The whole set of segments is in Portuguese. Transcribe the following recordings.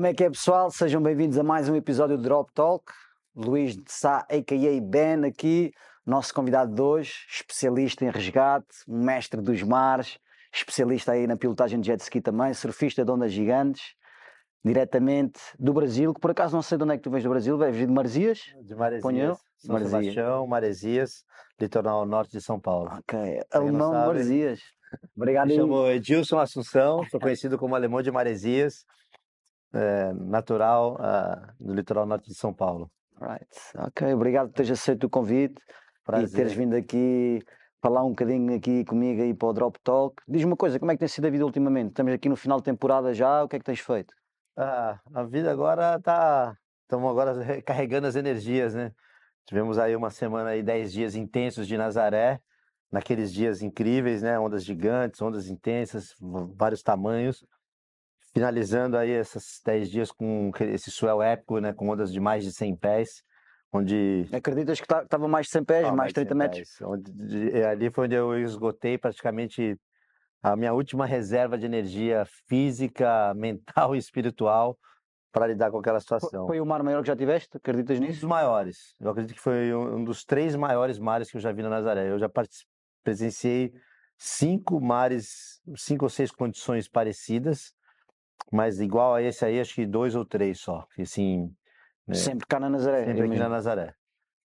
Como é que é, pessoal? Sejam bem-vindos a mais um episódio do Drop Talk. Luís de Sá, a.k.a. Ben, aqui, nosso convidado de hoje, especialista em resgate, um mestre dos mares, especialista aí na pilotagem de jet ski também, surfista de ondas gigantes, diretamente do Brasil, que por acaso não sei de onde é que tu vens do Brasil, vais de Maresias? De Maresias, Ponho? São Maresias. Sebastião, Maresias, litoral norte de São Paulo. Ok, alemão Maresias. Obrigado. Me chamo Edilson Assunção, sou conhecido como alemão de Maresias, é, natural ah, do litoral norte de São Paulo. Right. Ok, obrigado por teres aceito o convite e Prazer. teres vindo aqui falar um bocadinho aqui comigo aí para o Drop Talk. Diz-me uma coisa, como é que tem sido a vida ultimamente? Estamos aqui no final de temporada já, o que é que tens feito? Ah, a vida agora tá. Estamos agora recarregando as energias, né? Tivemos aí uma semana aí, 10 dias intensos de Nazaré, naqueles dias incríveis, né? Ondas gigantes, ondas intensas, vários tamanhos. Finalizando aí esses 10 dias com esse swell épico, né? Com ondas de mais de 100 pés, onde Acreditas que estava mais de 100 pés, Ah, mais de 30 100 metros? pés, onde, de- é, ali foi onde eu esgotei praticamente a minha última reserva de energia física, mental e espiritual para lidar com aquela situação. foi o mar maior que já tiveste? Acreditas Um nisso? dos maiores. Eu acredito que foi um um dos três maiores mares que eu já vi na Nazaré. Eu já presenciei cinco mares, cinco ou seis condições parecidas, mas igual a esse aí, acho que dois ou três só. Assim, né, Sempre cá na Nazaré. sempre aqui na. Nazaré.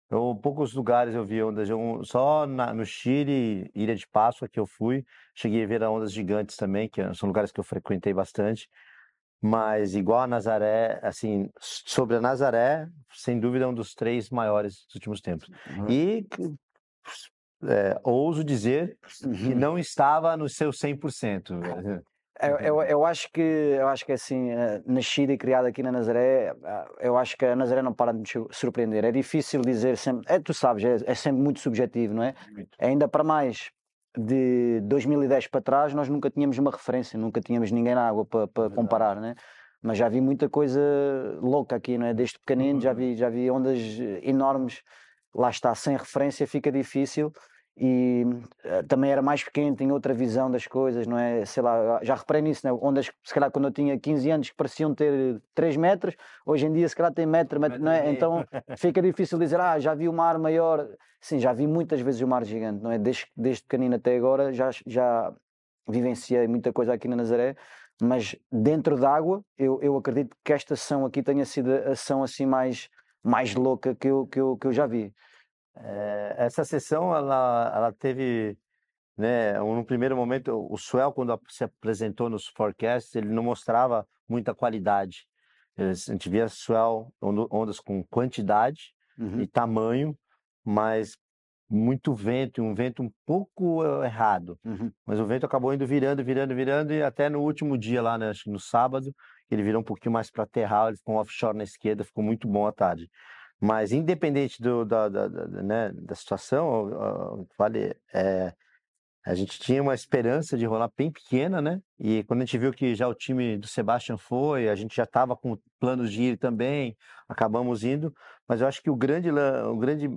Eu, poucos lugares eu vi ondas, eu- só na- no Chile, Ilha de Páscoa que eu fui, cheguei a ver ondas gigantes também, que são lugares que eu frequentei bastante. Mas igual a Nazaré, assim, sobre a Nazaré, sem dúvida é um dos três maiores dos últimos tempos. Uhum. E é, ouso dizer que Uhum. não estava no seu 100%. Eu, eu, eu acho que eu acho que assim, eh, nascida e criada aqui na Nazaré, ah, eu acho que a Nazaré não para de me su- surpreender. É difícil dizer sempre, é, tu sabes, é, é sempre muito subjetivo, não é? Muito. Ainda para mais de 2010 para trás, nós nunca tínhamos uma referência, nunca tínhamos ninguém na água para, para Verdade. comparar, né? Mas já vi muita coisa louca aqui, não é? Desde pequenino já Uhum. vi, já vi ondas eh, enormes, lá está, sem referência fica difícil. E eh, também era mais pequeno, tinha outra visão das coisas, não é? Sei lá, já reparei nisso, né? Ondas, se calhar, quando eu tinha 15 anos, que pareciam ter 3 metros, hoje em dia, se calhar, tem metro, metro, não é? Então fica difícil dizer, ah, já vi o mar maior. Sim, já vi muitas vezes o mar gigante, não é? Desde, desde pequenino até agora já, já vivenciei muita coisa aqui na Nazaré, mas dentro d'água, eu, eu acredito que esta ação aqui tenha sido a ação assim mais, mais louca que eu, que, eu, que eu já vi. É, essa sessão, ela, ela teve, né, no primeiro momento, o Swell, quando se apresentou nos forecasts, ele não mostrava muita qualidade. Eles- A gente via Swell, ondo- ondas com quantidade Uhum. e tamanho, mas muito vento, um vento um pouco eh, errado. Uhum. Mas o vento acabou indo virando, virando, virando, e até no último dia lá, né, acho que no sábado, ele virou um pouquinho mais para terral, ele ficou um offshore na esquerda, ficou muito bom à tarde. Mas independente do, da, da, da- né, da situação, vale, é, a gente tinha uma esperança de rolar bem pequena, né? E quando a gente viu que já o time do Sebastian foi, a gente já estava com planos de ir também, acabamos indo. Mas eu acho que o grande, o grande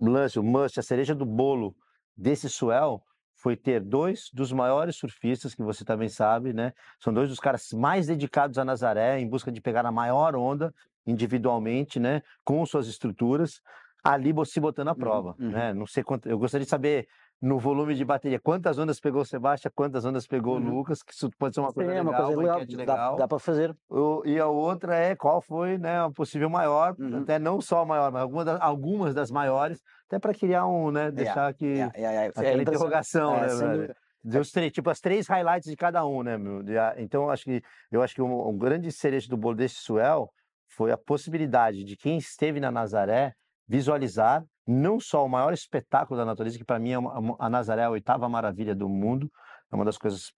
lance, o must, a cereja do bolo desse swell foi ter dois dos maiores surfistas, que você também sabe, né? São dois dos caras mais dedicados a Nazaré, em busca de pegar a maior onda individualmente, né? Com suas estruturas, ali se botando à prova, uhum. né? Não sei quanto, eu gostaria de saber no volume de bateria, quantas ondas pegou o Sebastião, quantas ondas pegou Uhum. o Lucas, que isso pode ser uma Sim, coisa é uma legal, coisa legal, enquete dá, legal. dá para fazer. O- E a outra é qual foi, né, a possível maior, Uhum. até não só a maior, mas alguma das, algumas das maiores, até para criar um, né, deixar aqui Yeah, yeah, yeah. É aquela interessante. interrogação, É, né. Dos três, tipo as três highlights de cada um, né, meu? Então, acho que eu acho que um, um grande cereja do bolo desse swell foi a possibilidade de quem esteve na Nazaré visualizar não só o maior espetáculo da natureza, que para mim é uma- uma- a Nazaré é a oitava maravilha do mundo, é uma das coisas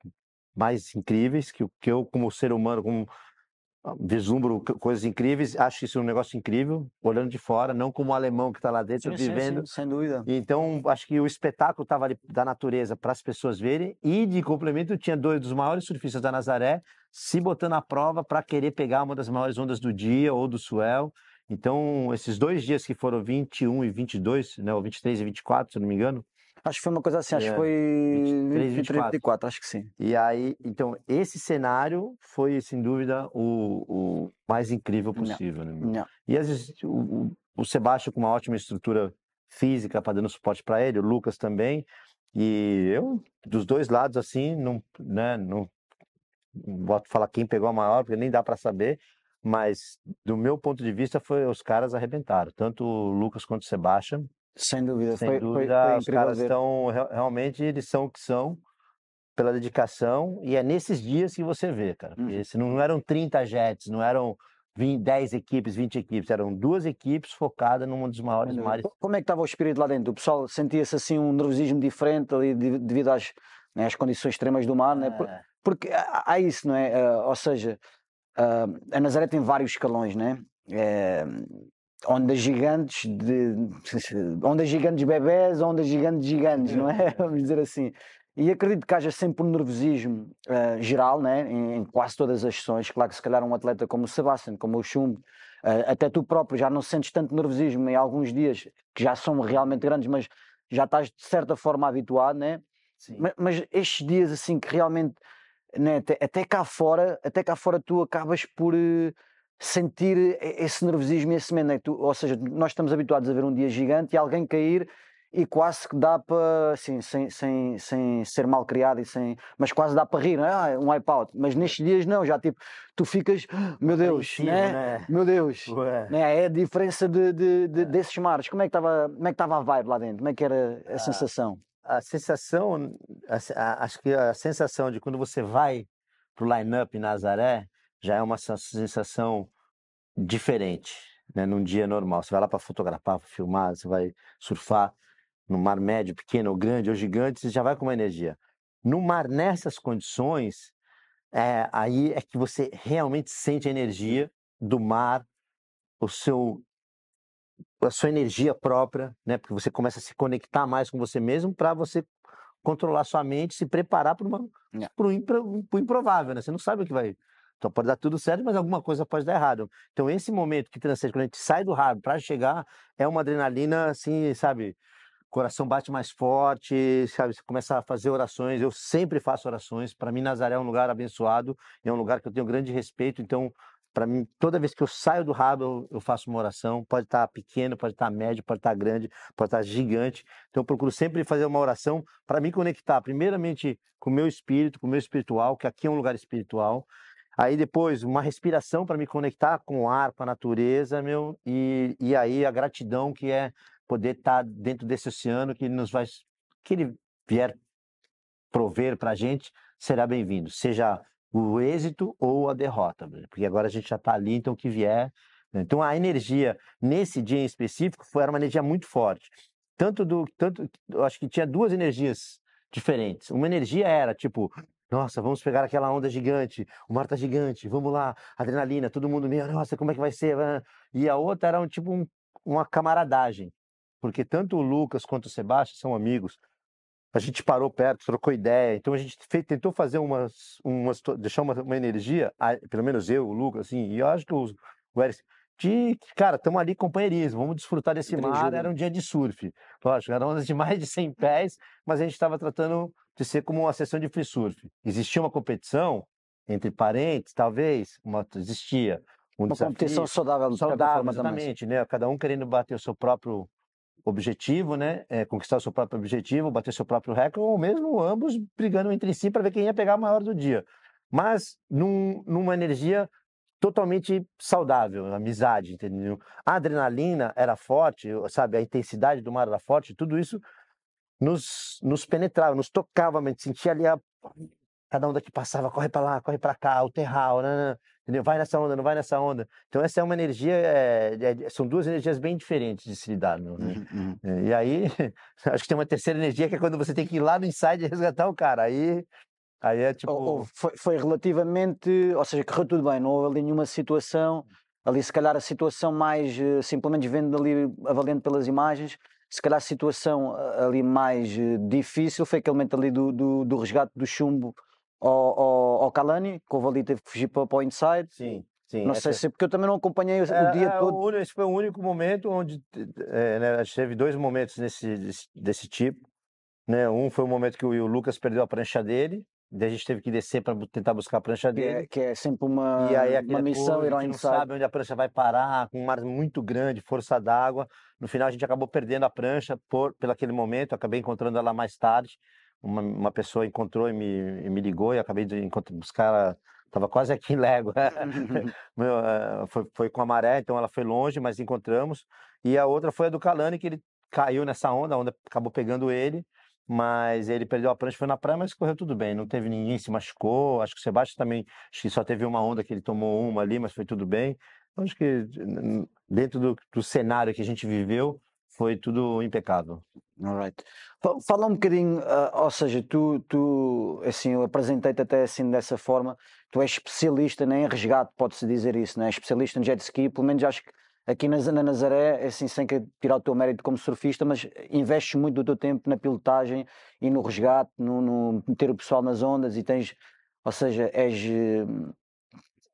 mais incríveis que, que eu, como ser humano, como vislumbro co- coisas incríveis, acho isso um negócio incrível, olhando de fora, não como o alemão que está lá dentro Sim, sim, vivendo. sim, sem dúvida. Então, acho que o espetáculo estava ali da natureza para as pessoas verem, e de complemento tinha dois dos maiores surfistas da Nazaré se botando à prova para querer pegar uma das maiores ondas do dia ou do swell. Então, esses dois dias que foram 21 e 22, né, ou 23 e 24, se não me engano, Acho que foi uma coisa assim, acho que É, foi 23, 23, 24, acho que sim. E aí, então, esse cenário foi, sem dúvida, o, o mais incrível Não. possível, né? meu? Não. E às vezes o, o, Sebastião com uma ótima estrutura física para dando suporte para ele, o Lucas também. E eu, dos dois lados, assim, não, né, não, não vou falar quem pegou a maior, porque nem dá para saber. Mas, do meu ponto de vista, foi os caras arrebentaram. Tanto o Lucas quanto o Sebastião. Sem dúvida, Sem foi, dúvida, foi os caras estão real- realmente eles são o que são pela dedicação e é nesses dias que você vê, cara. Porque Uhum. se não eram 30 jets, não eram 20, 10 equipes, 20 equipes, eram duas equipes focadas num dos maiores mares. Co- Como é que estava o espírito lá dentro? O pessoal sentia-se assim um nervosismo diferente ali de- devido às, né, às condições extremas do mar, né? É, Porque há há isso, não é? Ah, ou seja, ah, a Nazaré tem vários escalões, né? É, ondas gigantes de ondas gigantes bebés, ondas gigantes gigantes, não é? Vamos dizer assim. E acredito que haja sempre um nervosismo ah, geral, né? Em, em quase todas as sessões. Claro que se calhar um atleta como o Sebastian, como o Chumbo, ah, até tu próprio já não sentes tanto nervosismo em alguns dias que já são realmente grandes, mas já estás de certa forma habituado, né? sim. Ma- Mas, estes dias assim que realmente né, até, até cá fora, até cá fora tu acabas por eh, sentir esse nervosismo e esse medo, né? Ou seja, nós estamos habituados a ver um dia gigante e alguém cair e quase que dá para, assim, sem, sem, sem ser mal criado e sem, mas quase dá para rir, não é? Ah, um wipeout, mas nestes dias não, já tipo, tu ficas, "Ah, meu Deus, né? né? Meu Deus, né? É a diferença de, de- de- desses mares. Como é que estava, como é que estava a vibe lá dentro? Como é que era a sensação? A sensação, a a- acho que a sensação de quando você vai pro line-up em Nazaré já é uma sen- sensação diferente, né? Num dia normal. Você vai lá para fotografar, pra filmar, você vai surfar no mar médio, pequeno ou grande ou gigante, você já vai com uma energia. No mar nessas condições, é, aí é que você realmente sente a energia do mar, o seu a sua energia própria, né? Porque você começa a se conectar mais com você mesmo para você controlar sua mente, se preparar para uma Yeah. para o impro, pro improvável, né? Você não sabe o que vai. Então pode dar tudo certo, mas alguma coisa pode dar errado. Então esse momento que transcende quando a gente sai do hard para chegar é uma adrenalina assim, sabe? Coração bate mais forte, sabe? Você começa a fazer orações. Eu sempre faço orações. Para mim Nazaré é um lugar abençoado, é um lugar que eu tenho grande respeito. Então para mim, toda vez que eu saio do rabo, eu, eu faço uma oração. Pode estar pequeno, pode estar médio, pode estar grande, pode estar gigante. Então, eu procuro sempre fazer uma oração para me conectar, primeiramente, com o meu espírito, com o meu espiritual, que aqui é um lugar espiritual. Aí, depois, uma respiração para me conectar com o ar, com a natureza, meu. E, e aí, a gratidão que é poder estar dentro desse oceano que nos vai. que ele vier prover para a gente, será bem-vindo. Seja o êxito ou a derrota, porque agora a gente já está ali, então o que vier. né? Então a energia nesse dia em específico foi era uma energia muito forte. Tanto do tanto eu acho que tinha duas energias diferentes. Uma energia era tipo, nossa, vamos pegar aquela onda gigante, o mar tá gigante, vamos lá, adrenalina, todo mundo meio, nossa, como é que vai ser? E a outra era um tipo um- uma camaradagem, porque tanto o Lucas quanto o Sebastião são amigos. A gente parou perto, trocou ideia. Então a gente fez, tentou fazer umas, umas deixar uma, uma energia, pelo menos eu, o Lucas, assim, e eu acho que os, o Eric, de, cara, estamos ali companheirismo, vamos desfrutar desse Entre mar. Era um dia de surf. Lógico, era ondas de mais de 100 pés, mas a gente estava tratando de ser como uma sessão de free surf. Existia uma competição entre parentes, talvez, uma, existia um Uma desafio competição saudável, saudável, exatamente, né? Cada um querendo bater o seu próprio objetivo, né? É, conquistar o seu próprio objetivo, bater seu próprio recorde, ou mesmo ambos brigando entre si para ver quem ia pegar a maior do dia. Mas num, numa energia totalmente saudável, amizade, entendeu? A adrenalina era forte, sabe? A intensidade do mar era forte, tudo isso nos, nos penetrava, nos tocava, a gente sentia ali a cada onda que passava, corre para lá, corre para cá, o terral, né, entendeu? Vai nessa onda, não vai nessa onda. Então essa é uma energia, é, é, são duas energias bem diferentes de se lidar, né? Uhum, uhum. É, E aí, acho que tem uma terceira energia que é quando você tem que ir lá no inside e resgatar o cara. Aí, aí é tipo, Ou- ou foi, foi relativamente, ou seja, correu tudo bem, não houve ali nenhuma situação, ali se calhar a situação mais, eh, simplesmente vendo ali, avaliando pelas imagens, se calhar a situação eh, ali mais eh, difícil foi aquele momento ali do, do, do resgate do chumbo ao, ao, ao Kalani, que houve ali, teve que fugir para, para o inside. sim, sim. Não essa- sei se porque eu também não acompanhei o, o É, dia é, todo. o esse foi o único momento onde é, né, teve dois momentos nesse, desse, desse tipo. Né? Um foi o momento que o Lucas perdeu a prancha dele, daí a gente teve que descer para tentar buscar a prancha Que é, dele. que é sempre uma, E aí uma aquela missão coisa, a gente não sabe onde a prancha vai parar, com um mar muito grande, força d'água. No final a gente acabou perdendo a prancha por pelo aquele momento, eu acabei encontrando ela mais tarde. Uma, uma pessoa encontrou e me, e me ligou e acabei de buscar ela, estava quase aqui em Légua. Eh, foi, foi com a maré, então ela foi longe, mas encontramos. E a outra foi a do Calani, que ele caiu nessa onda, a onda acabou pegando ele, mas ele perdeu a prancha, foi na praia, mas correu tudo bem, não teve ninguém se machucou. Acho que o Sebastião também, acho que só teve uma onda que ele tomou uma ali, mas foi tudo bem. Então, acho que dentro do, do cenário que a gente viveu, foi tudo impecável. Alright. Fa- Fala um bocadinho, ah, ou seja, tu, tu, assim, eu apresentei-te até assim dessa forma, tu és especialista né, em resgate, pode-se dizer isso, né? especialista em jet ski, pelo menos acho que aqui na, na Nazaré, assim, sem tirar o teu mérito como surfista, mas investes muito do teu tempo na pilotagem e no resgate, no, no meter o pessoal nas ondas e tens, ou seja, és, eh,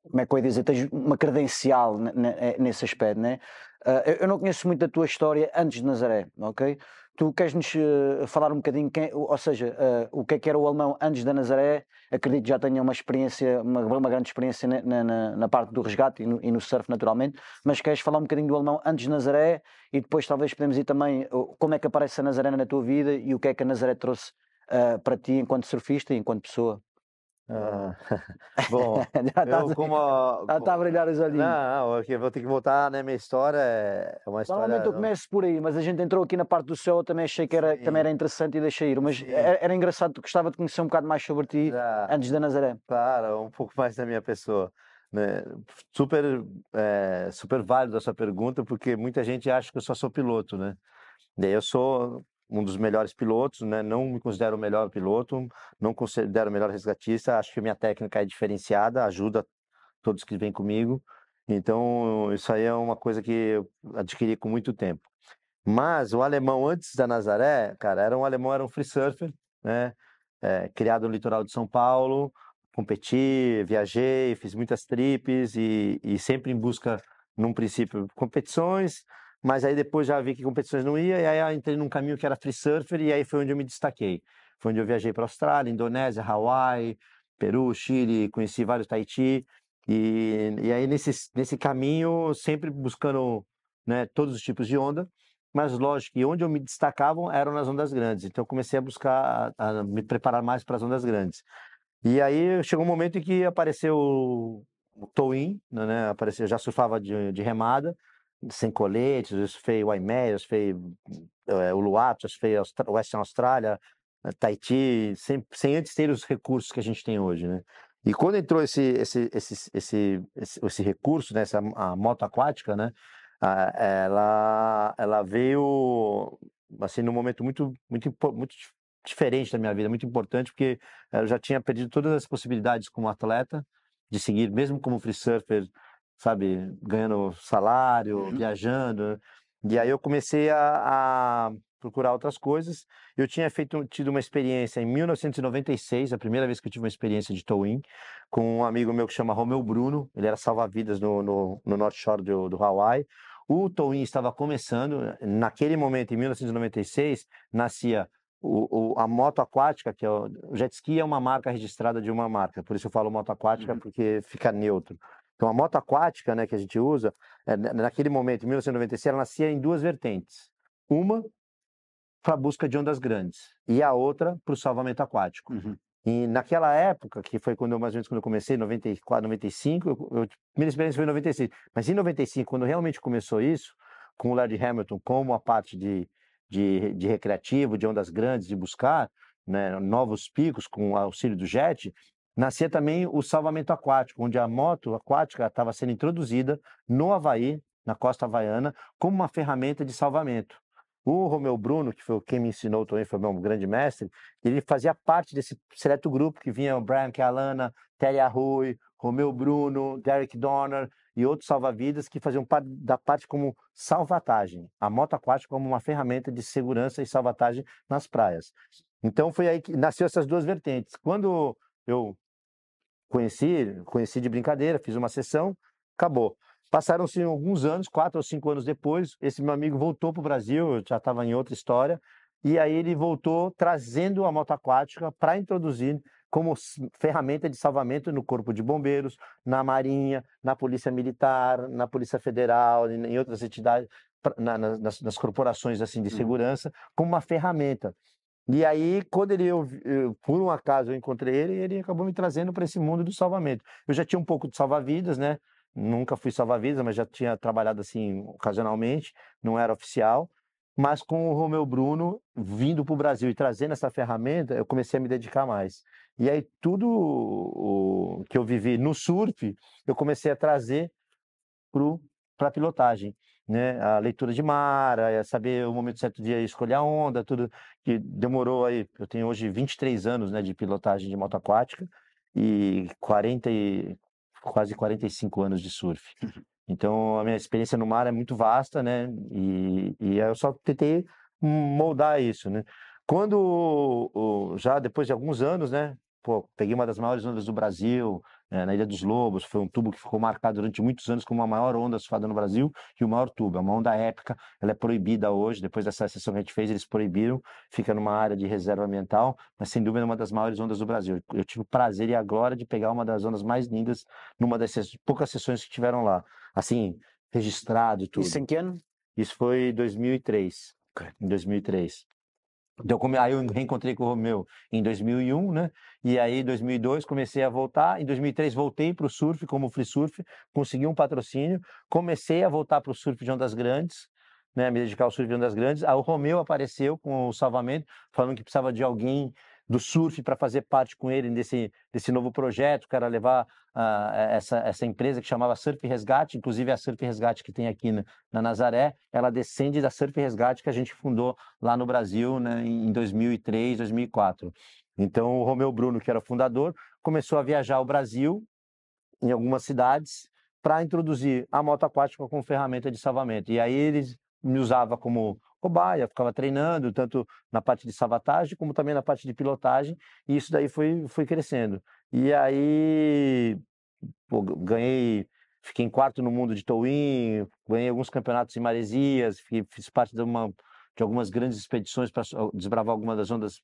como é que eu ia dizer, tens uma credencial ne- ne- nesse aspecto, né? Ah, eu eu não conheço muito a tua história antes de Nazaré, ok? Tu queres-nos eh, falar um bocadinho, quem, ou seja, eh, o que é que era o alemão antes da Nazaré? Acredito que já tenha uma experiência, uma, uma grande experiência na, na- na- parte do resgate e no, e no surf, naturalmente, mas queres falar um bocadinho do alemão antes de Nazaré e depois talvez podemos ir também como é que aparece a Nazaré na tua vida e o que é que a Nazaré trouxe ah, para ti enquanto surfista e enquanto pessoa? Ah, bom, já estás eu como a, já está a brilhar os olhinhos. não, não, eu vou ter que voltar, né? Minha história é uma história. Normalmente eu começo por aí, mas a gente entrou aqui na parte do céu, eu também achei que era, também era interessante e deixei ir. Mas era, era engraçado, gostava de conhecer um bocado mais sobre ti Já, antes da Nazaré. claro, um pouco mais da minha pessoa. Né? Super, é, super válido a sua pergunta, porque muita gente acha que eu só sou piloto, né? Daí eu sou um dos melhores pilotos, né? Não me considero o melhor piloto, não considero o melhor resgatista. Acho que minha técnica é diferenciada, ajuda todos que vêm comigo. Então, isso aí é uma coisa que eu adquiri com muito tempo. Mas o alemão antes da Nazaré, cara, era um alemão, era um free surfer, né? É, criado no litoral de São Paulo, competi, viajei, fiz muitas trips e, e sempre em busca, num princípio, competições, mas aí depois já vi que competições não ia, e aí entrei num caminho que era free surfer, e aí foi onde eu me destaquei. Foi onde eu viajei para Austrália, Indonésia, Hawaii, Peru, Chile, conheci vários Tahiti, e, e aí nesse, nesse caminho, sempre buscando né, todos os tipos de onda, mas lógico que onde eu me destacavam eram nas ondas grandes, então eu comecei a buscar, a, a me preparar mais para as ondas grandes. E aí chegou um momento em que apareceu o tow-in, né, apareceu, eu já surfava de, de remada, sem coletes, eu surfei o Waimea, eu surfei eh, o Luato, eu surfei Austra- Western Austrália, eh, Tahiti, sem, sem antes ter os recursos que a gente tem hoje, né? E quando entrou esse, esse, esse, esse, esse, esse recurso, né, a moto aquática, né, a- ela, ela veio assim num momento muito, muito, muito dif- diferente da minha vida, muito importante, porque eu já tinha perdido todas as possibilidades como atleta de seguir, mesmo como free surfer, sabe, ganhando salário, Uhum. viajando. E aí eu comecei a, a procurar outras coisas. Eu tinha feito, tido uma experiência em 1996, a primeira vez que eu tive uma experiência de tow-in, com um amigo meu que chama Romeu Bruno, ele era salva-vidas no, no, no North Shore do, do Hawaii. O tow-in estava começando, naquele momento, em 1996, nascia o, o- a moto aquática, que é o, o jet ski é uma marca registrada de uma marca, por isso eu falo moto aquática, Uhum. porque fica neutro. Então a moto aquática, né, que a gente usa, na- naquele momento, em 1996, ela nascia em duas vertentes. Uma para a busca de ondas grandes e a outra para o salvamento aquático. Uhum. E naquela época, que foi quando eu, mais ou menos quando eu comecei, 94, 95, eu, eu, primeira experiência foi em 96. Mas em 95, quando realmente começou isso, com o Larry Hamilton como a parte de, de, de recreativo, de ondas grandes, de buscar né, novos picos com o auxílio do jet, nascia também o salvamento aquático, onde a moto aquática estava sendo introduzida no Havaí, na costa havaiana, como uma ferramenta de salvamento. O Romeu Bruno, que foi quem me ensinou também, foi meu grande mestre, ele fazia parte desse seleto grupo que vinha o Brian Calana, Terry Arrui, Romeu Bruno, Derek Donner e outros salva-vidas que faziam parte da parte como salvatagem, a moto aquática como uma ferramenta de segurança e salvatagem nas praias. Então foi aí que nasceu essas duas vertentes. Quando eu conheci, conheci de brincadeira, fiz uma sessão, acabou. Passaram-se alguns anos, quatro ou cinco anos depois, esse meu amigo voltou para o Brasil, eu já estava em outra história, e aí ele voltou trazendo a moto aquática para introduzir como ferramenta de salvamento no Corpo de Bombeiros, na Marinha, na Polícia Militar, na Polícia Federal, em outras entidades, na, nas, nas, corporações assim de uhum. segurança, como uma ferramenta. E aí, quando ele, eu, eu, por um acaso eu encontrei ele, ele acabou me trazendo para esse mundo do salvamento. Eu já tinha um pouco de salva-vidas, né? Nunca fui salva-vidas, mas já tinha trabalhado assim ocasionalmente, não era oficial. Mas com o Romeu Bruno vindo para o Brasil e trazendo essa ferramenta, eu comecei a me dedicar mais. E aí tudo o que eu vivi no surf, eu comecei a trazer para a pilotagem. Né? A leitura de mar, a saber o momento certo de escolher a onda, tudo que demorou aí. Eu tenho hoje 23 anos né, de pilotagem de moto aquática e 40 e, quase 45 anos de surf. Então, a minha experiência no mar é muito vasta, né? E, e eu só tentei moldar isso, né? Quando, já depois de alguns anos, né? Pô, peguei uma das maiores ondas do Brasil, é, na Ilha dos Lobos, foi um tubo que ficou marcado durante muitos anos como a maior onda surfada no Brasil e o maior tubo. É uma onda épica, ela é proibida hoje, depois dessa sessão que a gente fez, eles proibiram, fica numa área de reserva ambiental, mas sem dúvida é uma das maiores ondas do Brasil. Eu tive o prazer e a glória de pegar uma das ondas mais lindas numa das poucas sessões que tiveram lá assim, registrado e tudo. Isso em que ano? Isso foi 2003. Okay. Em 2003. Então, aí eu reencontrei com o Romeu em 2001, né? E aí, em 2002, comecei a voltar. Em 2003, voltei para o surf como free surf, consegui um patrocínio, comecei a voltar para o surf de ondas grandes, né? Me dedicar ao surf de ondas grandes. Aí o Romeu apareceu com o salvamento, falando que precisava de alguém do surf para fazer parte com ele desse, desse novo projeto, que era levar uh, essa, essa empresa que chamava Surf Resgate, inclusive a Surf Resgate que tem aqui na, na, Nazaré, ela descende da Surf Resgate que a gente fundou lá no Brasil né, em 2003, 2004. Então o Romeu Bruno, que era o fundador, começou a viajar ao Brasil, em algumas cidades, para introduzir a moto aquática como ferramenta de salvamento. E aí eles me usava como cobaia, ficava treinando, tanto na parte de sabatagem como também na parte de pilotagem, e isso daí foi, foi crescendo. E aí pô, ganhei, fiquei em quarto no mundo de towing, ganhei alguns campeonatos em maresias, fiz parte de, uma, de algumas grandes expedições para desbravar algumas das ondas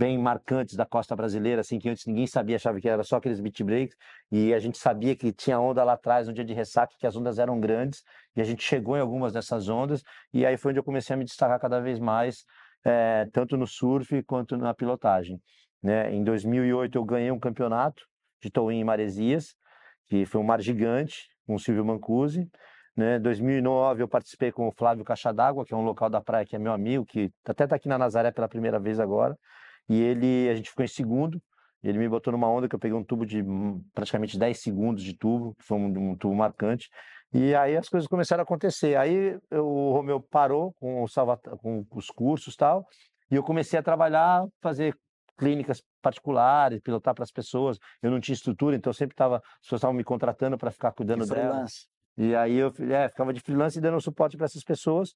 bem marcantes da costa brasileira, assim, que antes ninguém sabia, achava que era só aqueles beat breaks, e a gente sabia que tinha onda lá atrás, no dia de ressaca, que as ondas eram grandes, e a gente chegou em algumas dessas ondas, e aí foi onde eu comecei a me destacar cada vez mais, é, tanto no surf quanto na pilotagem. Né? Em 2008 eu ganhei um campeonato de towing em Maresias, que foi um mar gigante, com o Silvio Mancusi, né? Em 2009 eu participei com o Flávio Caixa d'Água, que é um local da praia que é meu amigo, que até está aqui na Nazaré pela primeira vez agora. E ele, a gente ficou em segundo. Ele me botou numa onda que eu peguei um tubo de hum, praticamente 10 segundos de tubo, que foi um, um tubo marcante. E aí as coisas começaram a acontecer. Aí eu, o Romeu parou com, o Salvat com os cursos e tal, e eu comecei a trabalhar, fazer clínicas particulares, pilotar para as pessoas. Eu não tinha estrutura, então sempre estava, as pessoas estavam me contratando para ficar cuidando delas. E aí eu é, ficava de freelance e dando suporte para essas pessoas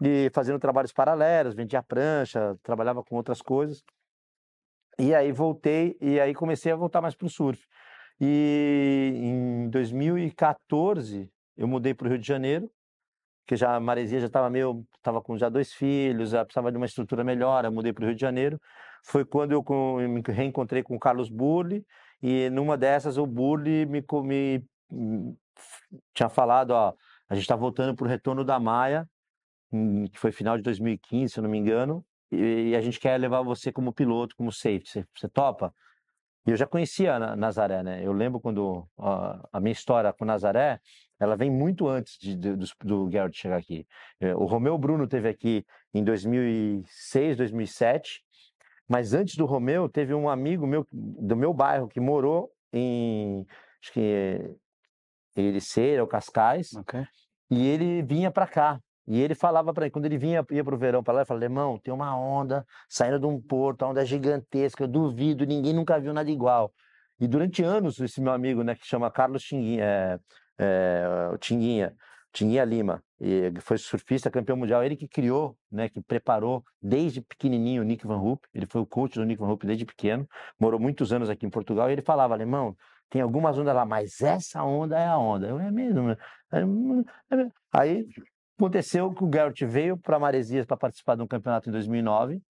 e fazendo trabalhos paralelos, vendia prancha, trabalhava com outras coisas. E aí voltei, e aí comecei a voltar mais para o surf. E em 2014 eu mudei para o Rio de Janeiro, que já a Maresia já estava meio, estava com já dois filhos, precisava de uma estrutura melhor, eu mudei para o Rio de Janeiro. Foi quando eu, me reencontrei com o Carlos Burli, e numa dessas o Burli me, me tinha falado, ó, a gente está voltando para o retorno da Maia, hum, que foi final de 2015, se eu não me engano, e, a gente quer levar você como piloto, como safety. Você, você topa? E eu já conhecia a Nazaré, né? Eu lembro quando a, a minha história com Nazaré, ela vem muito antes de, de, do, do Garrett chegar aqui. É, o Romeu Bruno teve aqui em 2006, 2007, mas antes do Romeu teve um amigo meu do meu bairro que morou em acho que é Ericeira ou Cascais, okay. e ele vinha para cá e ele falava para mim, quando ele vinha ia pro verão para lá, ele falava: "Irmão, tem uma onda saindo de um porto, a onda é gigantesca, eu duvido, ninguém nunca viu nada igual". E durante anos esse meu amigo, né, que chama Carlos Tinguinha, é, é, o Tinguinha, Tinguinha Lima, e foi surfista campeão mundial, ele que criou, né, que preparou desde pequenininho o Nick Van Hoop, ele foi o coach do Nick Van Hoop desde pequeno, morou muitos anos aqui em Portugal, e ele falava: "Alemão, tem algumas ondas lá, mas essa onda é a onda". Eu é mesmo. Né? É, é, aí Aconteceu que o Garrett veio para Maresias para participar de um campeonato em 2009.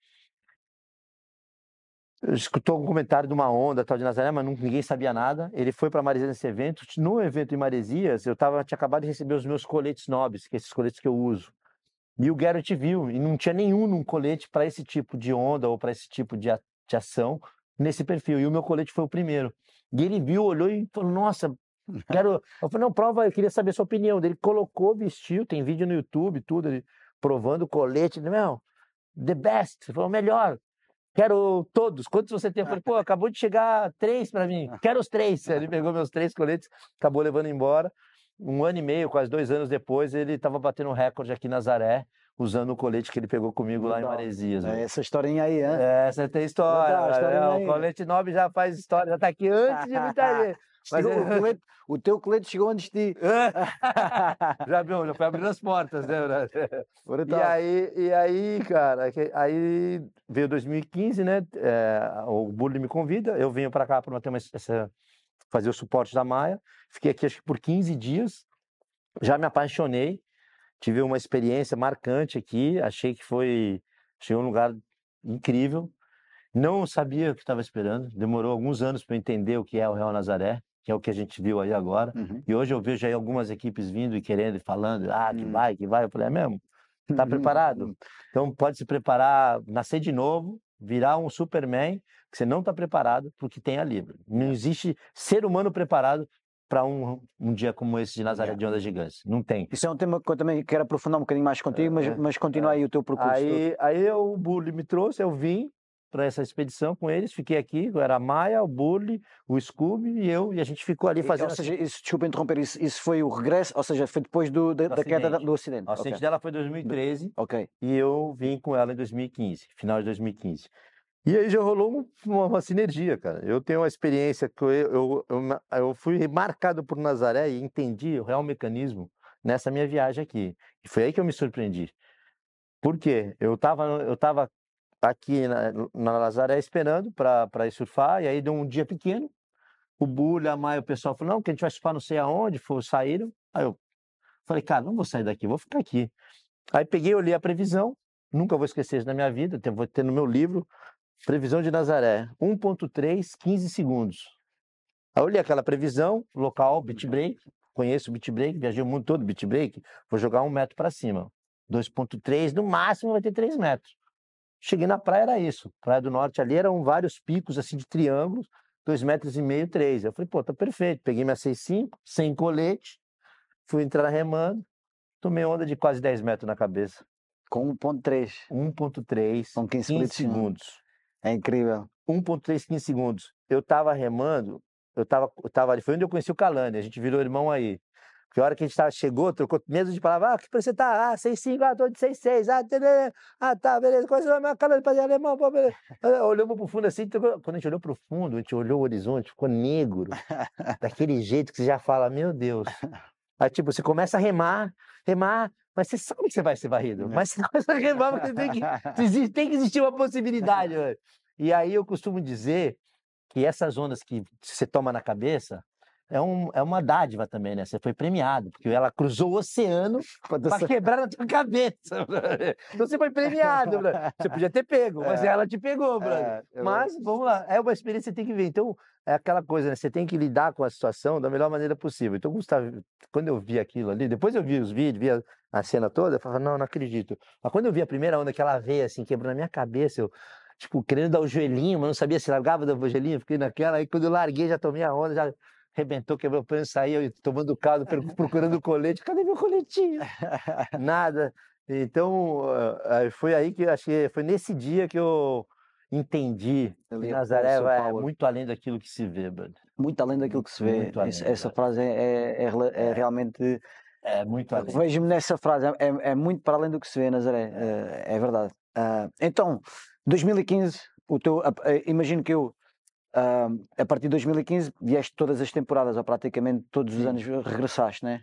Escutou um comentário de uma onda tal de Nazaré, mas não, ninguém sabia nada. Ele foi para Maresias nesse evento. No evento em Maresias, eu tava, tinha acabado de receber os meus coletes nobres, que é esses coletes que eu uso. E o Garrett viu, e não tinha nenhum num colete para esse tipo de onda ou para esse tipo de, a, de ação nesse perfil. E o meu colete foi o primeiro. E ele viu, olhou e falou: Nossa, quero. Eu falei: Não, prova, eu queria saber a sua opinião. Ele colocou, vestiu, tem vídeo no YouTube, tudo, ele provando o colete. Ele, Meu, the best. Ele falou: Melhor. Quero todos. Quantos você tem? Eu falei: Pô, acabou de chegar três para mim. Quero os três. Ele pegou meus três coletes, acabou levando embora um ano e meio, quase dois anos depois, ele estava batendo um recorde aqui em Nazaré, usando o colete que ele pegou comigo lá em Maresias. É essa historinha aí, hein? É, você tem história. Legal, história é, o colete nobre já faz história, já está aqui antes de muita gente. Mas o, colete, o, teu colete chegou antes de ti. já viu, já foi abrindo as portas, né? e aí, e aí, cara, aí veio 2015, né? É, o Bully me convida, eu venho para cá para fazer o suporte da Maia. Fiquei aqui acho que por 15 dias. Já me apaixonei. Tive uma experiência marcante aqui. Achei que foi. Achei um lugar incrível. Não sabia o que estava esperando. Demorou alguns anos para entender o que é o Real Nazaré, que é o que a gente viu aí agora. Uhum. E hoje eu vejo aí algumas equipes vindo e querendo e falando: ah, que uhum. vai, que vai. Eu falei: é mesmo? Tá preparado? Então pode se preparar, nascer de novo, virar um Superman, que você não está preparado porque tem a Libra. Não existe ser humano preparado para um, um dia como esse de Nazaré de Ondas Gigantes. Não tem. Isso é um tema que eu também quero aprofundar um bocadinho mais contigo, mas, é, mas continua é. aí o teu percurso. Aí, aí o Bully me trouxe, eu vim para essa expedição com eles, fiquei aqui, era a Maia, o Bully, o Scooby e eu, e a gente ficou ali fazendo... Ou seja, isso, desculpa interromper, isso, isso foi o regresso, ou seja, foi depois do, da, da queda do acidente? O acidente okay. dela foi em 2013, ok. e eu vim com ela em 2015, final de 2015. E aí já rolou uma, uma, sinergia, cara. Eu tenho uma experiência que eu, eu, eu, eu, fui marcado por Nazaré e entendi o real mecanismo nessa minha viagem aqui. E foi aí que eu me surpreendi. Por quê? Eu estava eu tava aqui na, na Nazaré esperando para ir surfar, e aí deu um dia pequeno. O Bulha, a Maia, o pessoal falou: não, que a gente vai surfar não sei aonde, foi, saíram. Aí eu falei: cara, não vou sair daqui, vou ficar aqui. Aí peguei, olhei a previsão, nunca vou esquecer isso na minha vida, vou ter no meu livro Previsão de Nazaré, 1.3, 15 segundos. Aí olhei aquela previsão, local, beat break, conheço o beat break, viajei o mundo todo beat break, vou jogar um metro para cima. 2.3, no máximo vai ter 3 metros. Cheguei na praia, era isso. Praia do Norte ali eram vários picos assim de triângulos, 2 metros e meio, 3. Eu falei, pô, tá perfeito. Peguei minha 6.5, sem colete, fui entrar remando, tomei onda de quase 10 metros na cabeça. Com 1.3. 1.3, com 15, 15 segundos. É incrível. 1.315 segundos. Eu tava remando, eu tava, eu tava ali, foi onde eu conheci o Calani, a gente virou irmão aí. Porque a hora que a gente tava, chegou, trocou mesmo de palavra, ah, que você tá? Ah, 6,5, ah, tô de 6,6, ah, tê, ah, tá, beleza, qual é a minha Calani, fazer alemão, pô, beleza. Olhamos pro fundo assim, trocou, quando a gente olhou pro fundo, a gente olhou o horizonte, ficou negro, daquele jeito que você já fala, meu Deus. Aí, tipo, você começa a remar, remar, mas você sabe que você vai ser varrido. Mas você começa a remar, porque tem que, tem que existir uma possibilidade. E aí eu costumo dizer que essas ondas que você toma na cabeça é, um, é uma dádiva também, né? Você foi premiado, porque ela cruzou o oceano para quebrar na tua cabeça. então você foi premiado, Você podia ter pego, mas é, ela te pegou, brother. É, mas, vamos lá, é uma experiência que você tem que ver. Então, é aquela coisa, né? Você tem que lidar com a situação da melhor maneira possível. Então, Gustavo, quando eu vi aquilo ali, depois eu vi os vídeos, vi a, a cena toda, eu falava, não, não acredito. Mas quando eu vi a primeira onda que ela veio, assim, quebrou na minha cabeça, eu, tipo, querendo dar o joelhinho, mas não sabia se largava do joelhinho, fiquei naquela, aí quando eu larguei, já tomei a onda, já arrebentou, quebrou o pano, saí, eu tomando caldo, procurando o colete, cadê meu coletinho? Nada. Então, foi aí que eu achei, foi nesse dia que eu entendi que Nazaré é muito além daquilo que se vê, brother. Muito além daquilo que se vê. Além, essa frase é, é, é, é, realmente. É muito além. Vejo-me nessa frase, é, é, muito para além do que se vê, Nazaré. É, é verdade. Uh, então, 2015, o teu, uh, imagino que eu, uh, a partir de 2015, vieste todas as temporadas, ou praticamente todos os Sim. anos regressaste, né?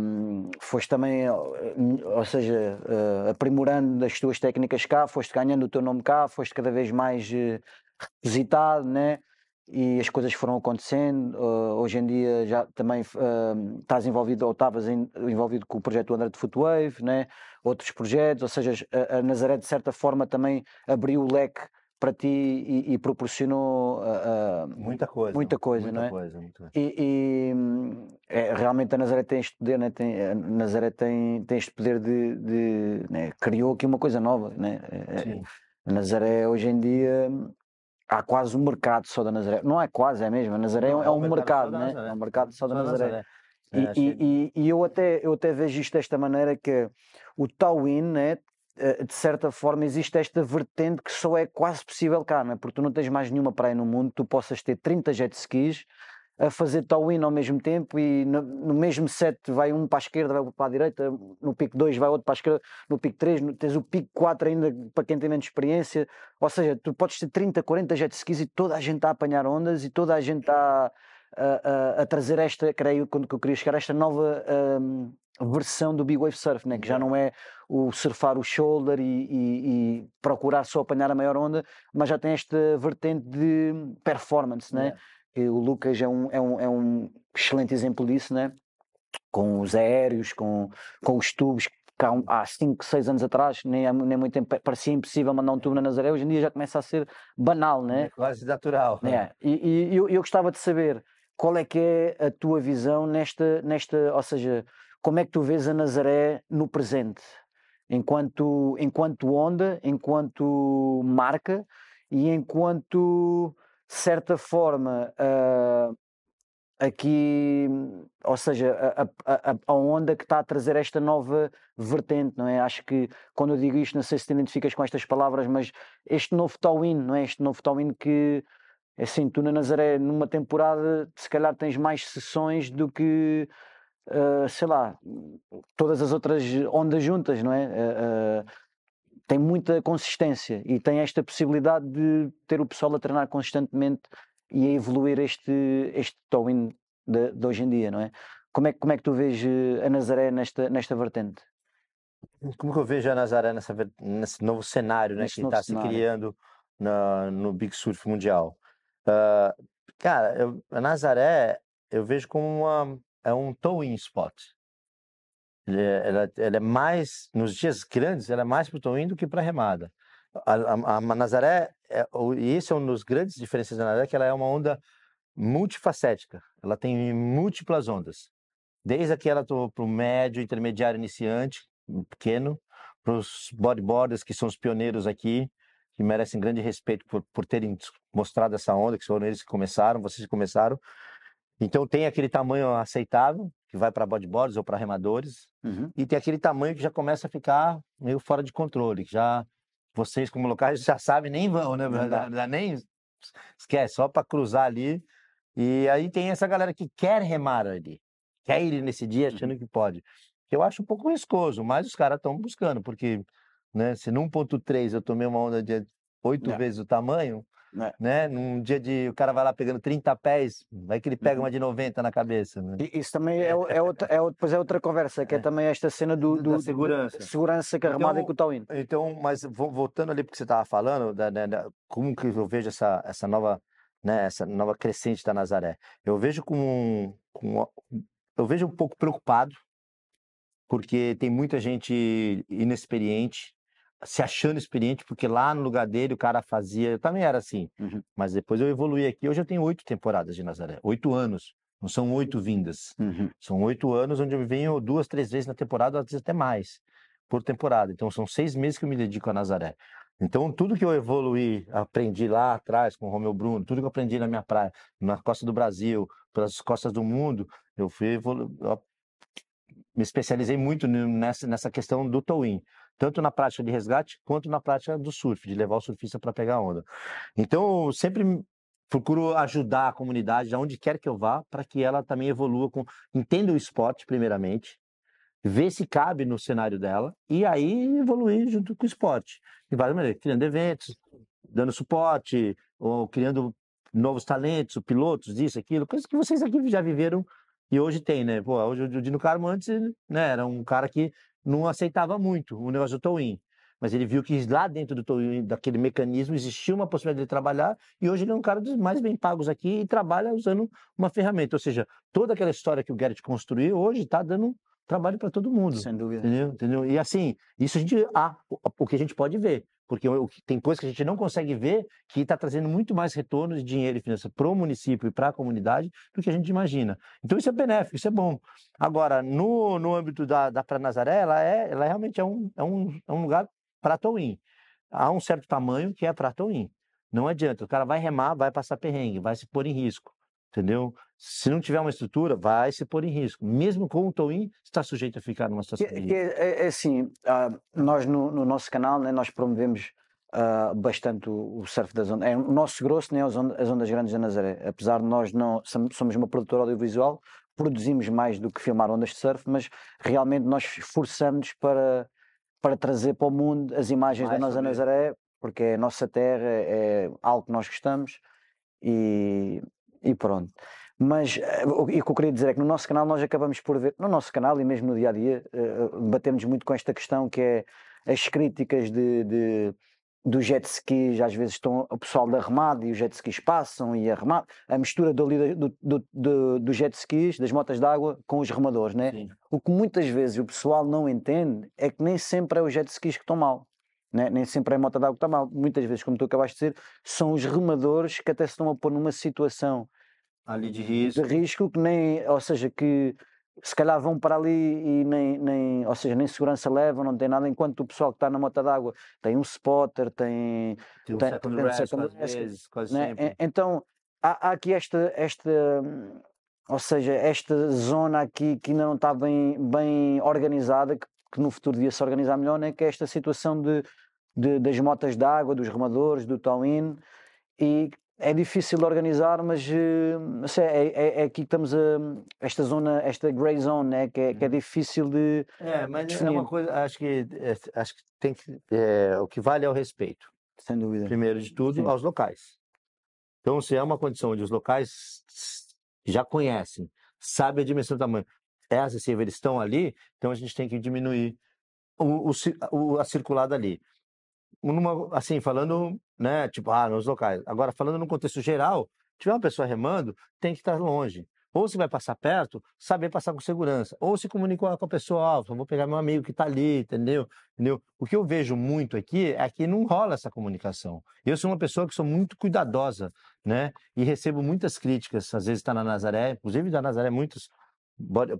Um, foste também, ou seja, uh, aprimorando as tuas técnicas cá, foste ganhando o teu nome cá, foste cada vez mais uh, requisitado, né? e as coisas foram acontecendo. Uh, hoje em dia já também uh, estás envolvido ou estavas envolvido com o projeto André de Footwave, né? outros projetos, ou seja, a, a, Nazaré de certa forma também abriu o leque para ti e, e proporcionou uh, muita coisa, muita coisa, muita não é? Coisa, muita... E, e é, realmente a Nazaré tem este poder, né? tem, a Nazaré tem, tem este poder de, de né? criou aqui uma coisa nova, né? É, Sim. A Nazaré hoje em dia há quase um mercado só da Nazaré. Não é quase, é mesmo. A Nazaré Não, é, um mercado, né? Nazaré. É um mercado só da Só Nazaré. Nazaré. E, É, e, e, eu, até, eu até vejo isto desta maneira que o Tawin, né, de certa forma, existe esta vertente que só é quase possível cá, né? porque tu não tens mais nenhuma praia no mundo, tu possas ter 30 jet skis a fazer Tawin ao mesmo tempo e no, no mesmo set vai um para a esquerda, vai outro para a direita, no pico 2 vai outro para a esquerda, no pico 3 no- tens o pico 4 ainda para quem tem menos experiência, ou seja, tu podes ter 30, 40 jet skis e toda a gente está a apanhar ondas e toda a gente está a, a- a trazer esta, creio, quando que eu queria chegar, esta nova hum, versão do Big Wave Surf, né? que já não é o surfar o shoulder e, e- e procurar só apanhar a maior onda, mas já tem esta vertente de performance, né? Yeah. que o Lucas é um, é um, é um excelente exemplo disso, né? com os aéreos, com, com os tubos, que há, um- há 5, 6 anos atrás, nem há mu- nem muito tempo, parecia impossível mandar um tubo na Nazaré, hoje em dia já começa a ser banal, né? É quase natural. É, e, e eu, eu gostava de saber qual é que é a tua visão nesta, nesta, ou seja, como é que tu vês a Nazaré no presente, enquanto, enquanto onda, enquanto marca e enquanto, certa forma, ah, aqui, ou seja, a, a, a- a onda que está a trazer esta nova vertente, não é? Acho que quando eu digo isto, não sei se te identificas com estas palavras, mas este novo Tawin, não é? Este novo Tawin que, assim, tu na Nazaré, numa temporada, se calhar tens mais sessões do que, ah, sei lá, todas as outras ondas juntas, não é? Ah, tem muita consistência e tem esta possibilidade de ter o pessoal a treinar constantemente e a evoluir este, este Towin de, de hoje em dia, não é? Como é, que- como é que tu vês a Nazaré nesta, nesta vertente? Como que eu vejo a Nazaré nessa, nesse novo cenário né, Nesse que está se criando na, no Big Surf Mundial? Ah, cara, eu- a Nazaré eu vejo como uma, é um towing spot. Ele é- Ela, ela é mais, nos dias grandes, ela é mais para o towing do que para a remada. A, a, Nazaré, é, e esse é um dos grandes diferenças da Nazaré, que ela é uma onda multifacética. Ela tem múltiplas ondas. Desde aquela para o médio, intermediário, iniciante, pequeno, para os bodyboarders, que são os pioneiros aqui, que merecem grande respeito por, por terem mostrado essa onda, que foram eles que começaram, vocês que começaram. Então tem aquele tamanho aceitável, que vai para bodyboarders ou para remadores, e tem aquele tamanho que já começa a ficar meio fora de controle, que já vocês como locais já sabem, nem vão, né? Não dá. Já- já nem esquece, só para cruzar ali. E aí tem essa galera que quer remar ali, quer ir nesse dia Uhum. achando que pode. Eu acho um pouco riscoso, mas os caras estão buscando, porque né, se no 1.3 eu tomei uma onda de oito É. vezes o tamanho, É. né? Num dia de o cara vai lá pegando 30 pés, vai que ele pega Uhum. uma de 90 na cabeça, né? Isso também é, é, outra, é, depois é outra conversa, que é, É. também esta cena do, Da do- do- segurança. de segurança que é Então, com o Tawin. Então, mas vo- voltando ali porque você estava falando, da, da- da- como que eu vejo essa, essa nova, né, essa nova crescente da Nazaré? Eu vejo com, com eu vejo um pouco preocupado, porque tem muita gente inexperiente, se achando experiente, porque lá no lugar dele o cara fazia, eu também era assim, Uhum. mas depois eu evoluí aqui, hoje eu tenho oito temporadas de Nazaré, oito anos, não são oito vindas. Uhum. São oito anos onde eu venho duas, três vezes na temporada, às vezes até mais, por temporada. Então são seis meses que eu me dedico a Nazaré. Então tudo que eu evoluí, aprendi lá atrás com o Romeu Bruno, tudo que eu aprendi na minha praia, na costa do Brasil, pelas costas do mundo, eu fui evolu... eu me especializei muito nessa, nessa questão do towing, tanto na prática de resgate quanto na prática do surf, de levar o surfista para pegar onda. Então sempre procuro ajudar a comunidade, aonde quer que eu vá, para que ela também evolua com entenda o esporte primeiramente, ver se cabe no cenário dela e aí evoluir junto com o esporte. De várias maneiras, criando eventos, dando suporte, ou criando novos talentos, pilotos, isso, aquilo, coisas que vocês aqui já viveram e hoje tem, né? Pô, hoje o Dino Carmo antes, né, era um cara que não aceitava muito o negócio do towing. mas ele viu que lá dentro do, daquele mecanismo existia uma possibilidade de trabalhar e hoje ele é um cara dos mais bem pagos aqui e trabalha usando uma ferramenta. Ou seja, toda aquela história que o Garrett construiu hoje está dando trabalho para todo mundo. Sem dúvida. Entendeu? entendeu? E assim, isso a gente, ah, o que a gente pode ver. Porque tem coisas que a gente não consegue ver que está trazendo muito mais retorno de dinheiro e finança para o município e para a comunidade do que a gente imagina. Então isso é benéfico, isso é bom. Agora, no, no âmbito da, da Praia Nazaré, ela, é, ela realmente é um, é um, é um lugar para towin. Há um certo tamanho que é para towin. Não adianta, o cara vai remar, vai passar perrengue, vai se pôr em risco entendeu? Se não tiver uma estrutura, vai se pôr em risco. Mesmo com o Towin, está sujeito a ficar numa situação que, que é, é, assim, uh, nós no, no, nosso canal, né, nós promovemos uh, bastante o, o, surf das ondas. É, o nosso grosso né, as, ondas, as ondas grandes da Nazaré. Apesar de nós não somos uma produtora audiovisual, produzimos mais do que filmar ondas de surf, mas realmente nós esforçamos para, para trazer para o mundo as imagens mais da nossa Nazaré, porque é a nossa terra, é algo que nós gostamos e e pronto. Mas eh, o que eu queria dizer é que no nosso canal nós acabamos por ver, no nosso canal e mesmo no dia a dia, uh, batemos muito com esta questão que é as críticas de, de do jet skis, às vezes estão o pessoal da remada e os jet skis passam e a remada, a mistura do, do, do, do, do jet skis, das motas d'água com os remadores, né? O que muitas vezes o pessoal não entende é que nem sempre é os jet skis que estão mal. Né? Nem sempre é a moto d'água que está mal. Muitas vezes, como tu acabaste de dizer, são os remadores que até se estão a pôr numa situação ali de risco. de risco que nem, ou seja, que se calhar vão para ali e nem, nem ou seja, nem segurança levam, não tem nada, enquanto o pessoal que está na moto d'água tem um spotter, tem, tem um tem, second tem, rest, vezes, quase né? sempre. Então, há, há, aqui esta, esta, ou seja, esta zona aqui que ainda não está bem, bem organizada, que, que no futuro devia se organizar melhor, né? que é esta situação de de, das motas d'água, dos remadores, do tow-in, e é difícil de organizar, mas uh, é, é, é, aqui que estamos a esta zona, esta grey zone, né, que, é, que é uhum. difícil de. É, mas definir. é uma coisa, acho que é, acho que tem que é, o que vale é o respeito. Sem dúvida. Primeiro de tudo, Sim. aos locais. Então, se é uma condição onde os locais já conhecem, sabem a dimensão do tamanho, é acessível, eles estão ali, então a gente tem que diminuir o, o, a circulada ali numa, assim, falando, né, tipo, ah, nos locais. Agora, falando no contexto geral, tiver uma pessoa remando, tem que estar longe. Ou se vai passar perto, saber passar com segurança. Ou se comunicar com a pessoa, vou pegar meu amigo que está ali, entendeu? entendeu? O que eu vejo muito aqui é que não rola essa comunicação. Eu sou uma pessoa que sou muito cuidadosa, né? E recebo muitas críticas, às vezes está na Nazaré, inclusive da Nazaré, muitas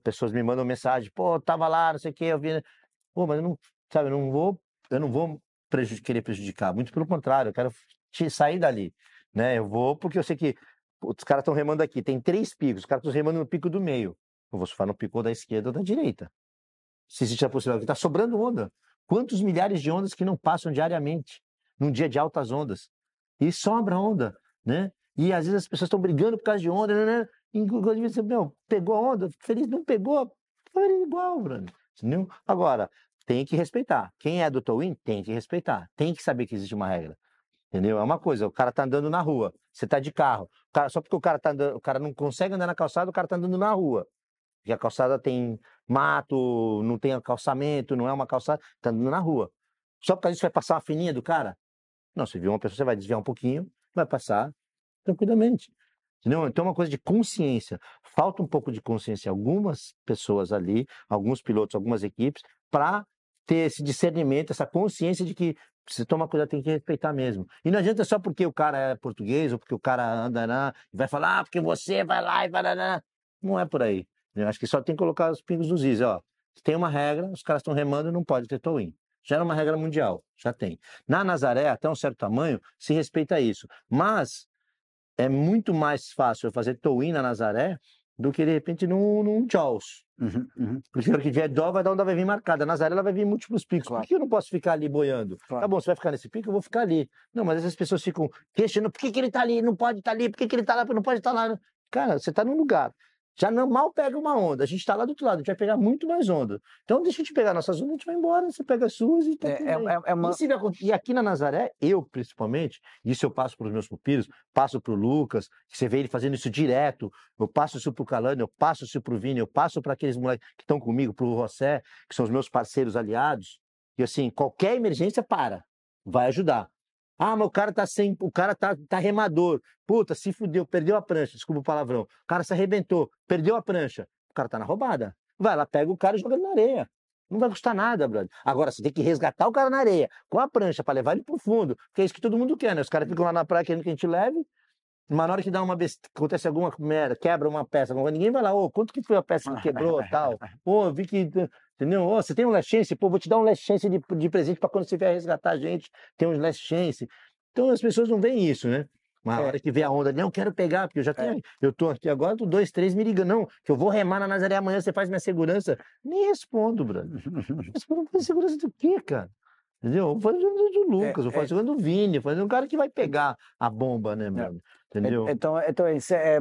pessoas me mandam mensagem, pô, tava lá, não sei o quê, eu vi. Pô, mas eu não, sabe, eu não vou, eu não vou prejud querer prejudicar, muito pelo contrário, eu quero sair dali, né? Eu vou porque eu sei que os caras estão remando aqui, tem três picos, os caras estão remando no pico do meio. Eu vou surfar no pico da esquerda ou da direita. Se existe a possibilidade, está sobrando onda. Quantos milhares de ondas que não passam diariamente, num dia de altas ondas? E sobra onda, né? E às vezes as pessoas estão brigando por causa de onda, né? né? Inclusive, você, meu, pegou a onda, feliz, não pegou, foi igual, Bruno. Entendeu? Agora, tem que respeitar. Quem é do Towin tem que respeitar. Tem que saber que existe uma regra. Entendeu? É uma coisa, o cara tá andando na rua, você tá de carro. Cara, só porque o cara tá andando, o cara não consegue andar na calçada, o cara tá andando na rua. Porque a calçada tem mato, não tem calçamento, não é uma calçada, tá andando na rua. Só por causa disso vai passar uma fininha do cara? Não, você viu uma pessoa, você vai desviar um pouquinho, vai passar tranquilamente. Entendeu? Então é uma coisa de consciência. Falta um pouco de consciência algumas pessoas ali, alguns pilotos, algumas equipes, para ter esse discernimento, essa consciência de que se toma cuidado, tem que respeitar mesmo. E não adianta só porque o cara é português ou porque o cara anda na, e vai falar, ah, porque você vai lá e vai lá. Não é por aí. Eu acho que só tem que colocar os pingos nos is. Ó, tem uma regra, os caras estão remando, não pode ter tow-in. Já era uma regra mundial, já tem. Na Nazaré, até um certo tamanho, se respeita isso. Mas é muito mais fácil eu fazer tow-in na Nazaré do que de repente num, num Jaws. Uhum, uhum. Porque a hora que vier dó, vai dar onda vai vir marcada. Na ela vai vir múltiplos picos. Claro. Por que eu não posso ficar ali boiando? Claro. Tá bom, você vai ficar nesse pico, eu vou ficar ali. Não, mas essas pessoas ficam questionando por que, que ele tá ali, não pode estar tá ali, por que, que ele tá lá, não pode estar tá lá. Cara, você tá num lugar já não mal pega uma onda. A gente está lá do outro lado, a gente vai pegar muito mais onda. Então deixa a gente pegar nossas ondas, a gente vai embora, você pega as suas e tá é, é, é, é uma... e, aqui na Nazaré, eu principalmente, isso eu passo para os meus pupilos, passo para o Lucas, que você vê ele fazendo isso direto, eu passo isso para o Calani, eu passo isso para o Vini, eu passo para aqueles moleques que estão comigo, para o Rossé, que são os meus parceiros aliados. E assim, qualquer emergência para, vai ajudar. Ah, mas o cara tá sem, o cara tá, tá remador. Puta, se fudeu, perdeu a prancha, desculpa o palavrão. O cara se arrebentou, perdeu a prancha. O cara tá na roubada. Vai lá, pega o cara e joga ele na areia. Não vai custar nada, brother. Agora, você tem que resgatar o cara na areia, com a prancha, para levar ele pro fundo. Que é isso que todo mundo quer, né? Os caras ficam lá na praia querendo que a gente leve, mas na hora que dá uma best... acontece alguma merda, quebra uma peça, ninguém vai lá, ô, quanto que foi a peça que quebrou tal? Ô, vi que. Entendeu? Você tem um last chance? Pô, vou te dar um last chance de, de presente para quando você vier resgatar a gente, tem um last chance. Então as pessoas não veem isso, né? Uma é. hora que vê a onda, não quero pegar, porque eu já é. tenho. É. Eu tô aqui agora, tô dois, três, me liga, não, que eu vou remar na Nazaré amanhã, você faz minha segurança. Nem respondo, brother. respondo segurança do quê, cara? Entendeu? Vou fazer do Lucas, é, vou fazer é. do Vini, vou fazer um cara que vai pegar a bomba, né, meu? Entendeu? Então, então isso é,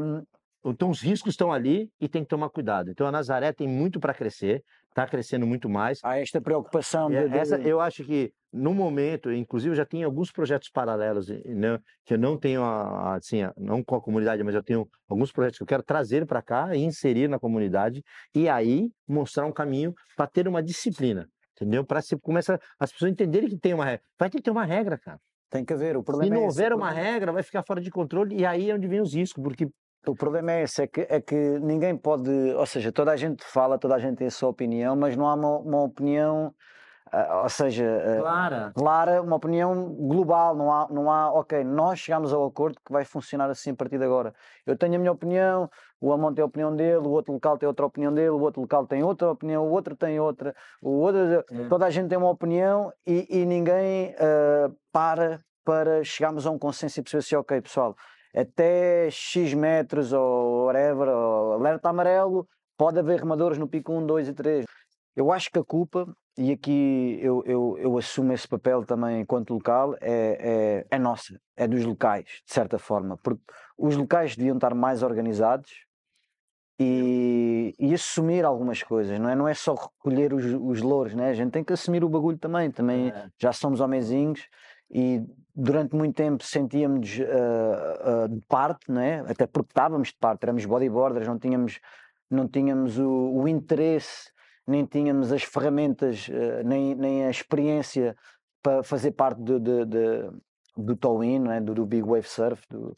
então os riscos estão ali e tem que tomar cuidado. Então a Nazaré tem muito para crescer, está crescendo muito mais. Há esta preocupação. De, de... Essa, eu acho que no momento, inclusive, já tem alguns projetos paralelos né, que eu não tenho, assim, não com a comunidade, mas eu tenho alguns projetos que eu quero trazer para cá e inserir na comunidade e aí mostrar um caminho para ter uma disciplina. Entendeu? Para se começa as pessoas entenderem que tem uma regra. Vai ter que ter uma regra, cara. Tem que haver. O problema Se não é houver esse, uma problema... regra, vai ficar fora de controle e aí é onde vem os riscos, porque o problema é esse, é que, é que ninguém pode, ou seja, toda a gente fala, toda a gente tem a sua opinião, mas não há uma, uma opinião ou seja, uh, clara. clara, uma opinião global, não há, não há, ok, nós chegamos ao acordo que vai funcionar assim a partir de agora. Eu tenho a minha opinião, o Amon tem a opinião dele, o outro local tem outra opinião dele, o outro local tem outra opinião, o outro tem outra, o outro, é. toda a gente tem uma opinião e, e ninguém uh, para para chegarmos a um consenso e perceber se, ok, pessoal, até X metros ou whatever, ou alerta amarelo, pode haver remadores no pico 1, 2 e 3. Eu acho que a culpa, e aqui eu, eu, eu assumo esse papel também enquanto local, é, é, é nossa, é dos locais, de certa forma, porque os locais deviam estar mais organizados e, e assumir algumas coisas, não é? Não é só recolher os, os louros, né? A gente tem que assumir o bagulho também, também é. já somos homenzinhos e durante muito tempo sentíamos uh, uh, de parte, né? até porque estávamos de parte, éramos bodyboarders, não tínhamos, não tínhamos o, o interesse, nem tínhamos as ferramentas, uh, nem, nem a experiência para fazer parte do, do, do, do tow-in, né? do, do, Big Wave Surf. Do...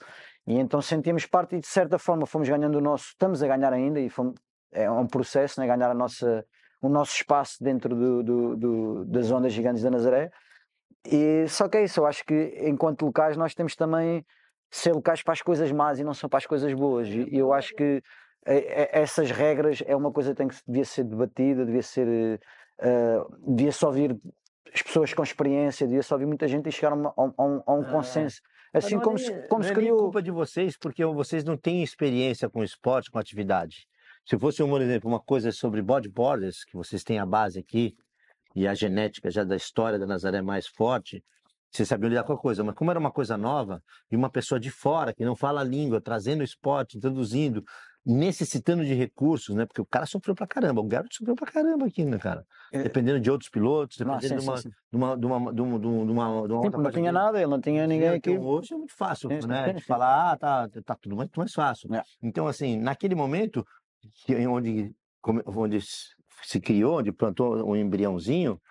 E então sentíamos parte e de certa forma fomos ganhando o nosso, estamos a ganhar ainda e fomos, é um processo, né? ganhar a nossa, o nosso espaço dentro do, do, do, das ondas gigantes da Nazaré e só que é isso, eu acho que enquanto locais nós temos também ser locais para as coisas más e não só para as coisas boas. E eu acho que essas regras é uma coisa que tem que devia ser debatida, devia ser uh, devia só ouvir as pessoas com experiência, devia só ouvir muita gente e chegar a, um, a um, a um ah, consenso. Assim como, é se, como se é criou. É culpa de vocês, porque vocês não têm experiência com esporte, com atividade. Se fosse, por exemplo, uma coisa sobre bodyboarders, que vocês têm a base aqui, e a genética já da história da Nazaré mais forte, você sabia lidar com a coisa. Mas como era uma coisa nova, e uma pessoa de fora, que não fala a língua, trazendo o esporte, introduzindo, necessitando de recursos, né? Porque o cara sofreu pra caramba, o garoto sofreu pra caramba aqui, né, cara? É... Dependendo de outros pilotos, dependendo de, uma, de, uma, de, uma, de, uma, de uma, de uma, de uma Não tinha nada, ele não tinha ninguém aqui. Então, hoje é muito fácil, sim, né? De falar, ah, tá, tá tudo muito mais fácil. É. Então, assim, naquele momento, onde, onde se criou, onde plantou um embriãozinho,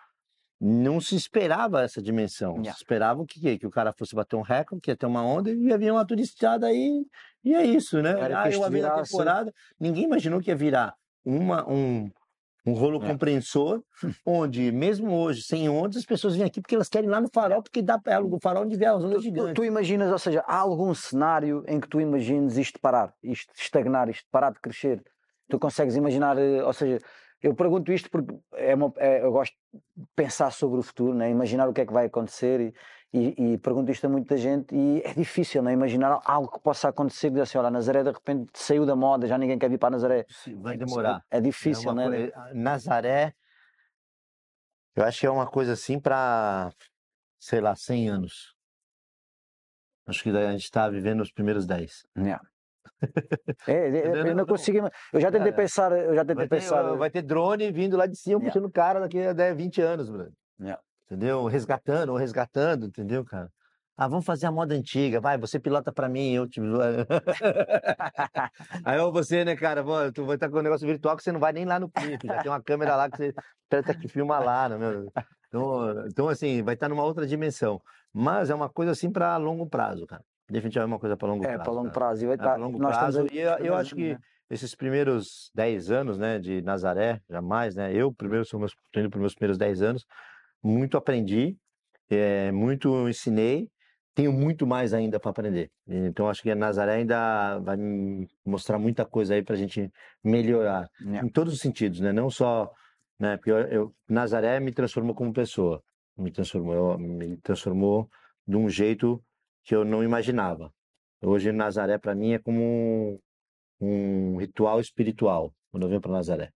não se esperava essa dimensão. Yeah. Se esperava que, que o cara fosse bater um recorde, que ia ter uma onda e ia vir uma turistada aí, e é isso, né? Era ah, uma vez na temporada, ninguém imaginou que ia virar uma, um, um rolo é. compressor, onde mesmo hoje, sem ondas, as pessoas vêm aqui porque elas querem ir lá no farol, porque dá para o farol onde vier as ondas gigantes. Tu, tu, imaginas, ou seja, há algum cenário em que tu imagines isto parar, isto estagnar, isto parar de crescer? Tu consegues imaginar, eh, ou seja, eu pergunto isto porque é uma, é, eu gosto de pensar sobre o futuro, né? imaginar o que é que vai acontecer e, e, e pergunto isto a muita gente e é difícil né? imaginar algo que possa acontecer que assim, olha, Nazaré de repente saiu da moda, já ninguém quer vir para Nazaré. Vai demorar. É difícil, é né? Coisa, Nazaré, eu acho que é uma coisa assim para, sei lá, 100 anos. Acho que a gente está vivendo os primeiros 10. Yeah. É, eu não consigo. Eu já tentei pensar. Eu já tentei vai pensar. Ter, vai ter drone vindo lá de cima, yeah. puxando o cara daqui a 10, 20 anos, Bruno. Yeah. Entendeu? Resgatando, ou resgatando, entendeu, cara? Ah, vamos fazer a moda antiga, vai, você pilota pra mim, eu te. Aí ó, você, né, cara, Pô, tu vai estar com um negócio virtual que você não vai nem lá no clipe, já tem uma câmera lá que você tenta que filma lá, né, meu? Então, então, assim, vai estar numa outra dimensão. Mas é uma coisa assim para longo prazo, cara. Definitivamente é uma coisa para longo é, prazo. É, para longo cara. prazo. E é para longo prazo. E eu, eu acho que né? esses primeiros 10 anos, né, de Nazaré, jamais, né? Eu, primeiro, sou meus, indo para os meus primeiros 10 anos, muito aprendi, é, muito ensinei, tenho muito mais ainda para aprender. Então, acho que a Nazaré ainda vai mostrar muita coisa aí para a gente melhorar, yeah. em todos os sentidos, né? Não só, né? Porque eu, eu, Nazaré me transformou como pessoa, me transformou, me transformou de um jeito que eu não imaginava. Hoje, Nazaré para mim é como um, um ritual espiritual quando eu venho para Nazaré.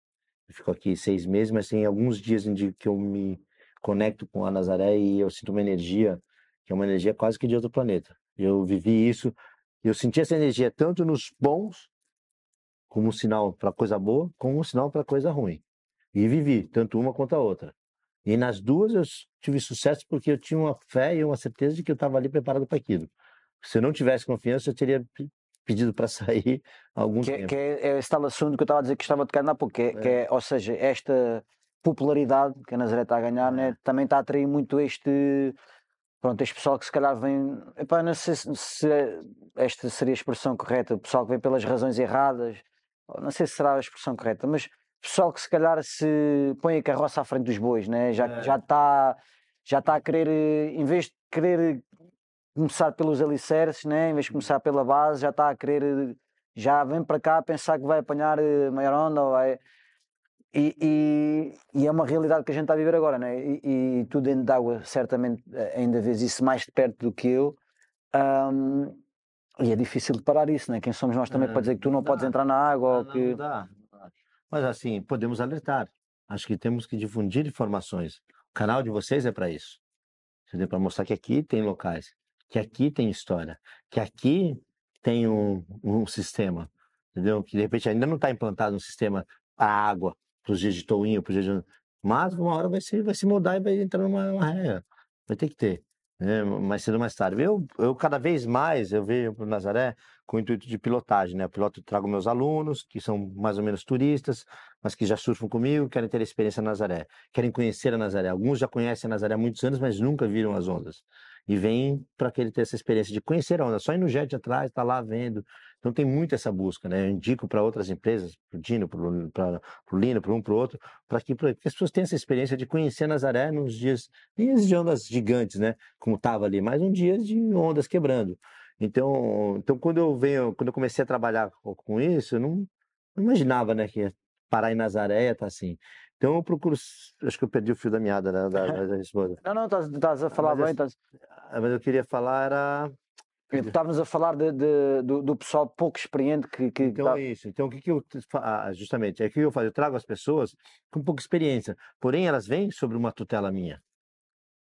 Eu fico aqui seis meses, mas tem alguns dias em que eu me conecto com a Nazaré e eu sinto uma energia que é uma energia quase que de outro planeta. Eu vivi isso, eu senti essa energia tanto nos bons, como um sinal para coisa boa, como um sinal para coisa ruim. E vivi tanto uma quanto a outra. E nas duas eu tive sucesso porque eu tinha uma fé e uma certeza de que eu estava ali preparado para aquilo. Se eu não tivesse confiança, eu teria pedido para sair há algum que, tempo. Que é, é esse tal assunto que eu estava a dizer que estava a tocar há pouco, que é, é. Que é, ou seja, esta popularidade que a Nazaré está a ganhar né, é. também está a atrair muito este pronto, este pessoal que se calhar vem, epá, não sei se, se esta seria a expressão correta, o pessoal que vem pelas razões erradas, não sei se será a expressão correta, mas pessoal que se calhar se põe a carroça à frente dos bois, né? já é. já está já está a querer, em vez de querer começar pelos alicerces, né? em vez de começar pela base, já está a querer, já vem para cá a pensar que vai apanhar eh, maior onda, vai, e, e, e, é uma realidade que a gente está a viver agora, né? e, e tu dentro d'água certamente eh, ainda vês isso mais de perto do que eu. Um, e é difícil de parar isso, né? Quem somos nós também é, para dizer que tu não, não podes entrar na água não, ou que. Não não dá. Mas assim, podemos alertar. Acho que temos que difundir informações. O canal de vocês é para isso. Entendeu? Para mostrar que aqui tem locais, que aqui tem história, que aqui tem um, um sistema. Entendeu? Que de repente ainda não está implantado um sistema a água, para os dias de touinho, para os dias de... Mas uma hora vai se, vai se mudar e vai entrar numa regra. Vai ter que ter. Né? Mais cedo ou mais tarde. Eu, eu cada vez mais eu vejo para o Nazaré com o intuito de pilotagem, né? Eu piloto, trago meus alunos, que são mais ou menos turistas, mas que já surfam comigo, querem ter experiência na Nazaré, querem conhecer a Nazaré. Alguns já conhecem a Nazaré há muitos anos, mas nunca viram as ondas. E vêm para que ele ter essa experiência de conhecer a onda, só ir no jet atrás, tá lá vendo. Então tem muito essa busca, né? Eu indico para outras empresas, para o Dino, para o Lino, para um, para o outro, para que, que, as pessoas tenham essa experiência de conhecer a Nazaré nos dias, nem de ondas gigantes, né? Como estava ali, mas um dia de ondas quebrando. Então, então quando eu venho, quando eu comecei a trabalhar com isso, eu não, não imaginava, né, que ia parar em Nazaré tá assim. Então eu procuro, acho que eu perdi o fio da meada né, da, da, da esposa. Não, não, estás a falar mas bem. Tás... Mas eu queria falar era Estávamos a falar de, de, do, do, pessoal pouco experiente que. que então tá... é isso. Então o que, que eu. Ah, justamente, é que eu faço. Eu trago as pessoas com pouca experiência. Porém, elas vêm sobre uma tutela minha.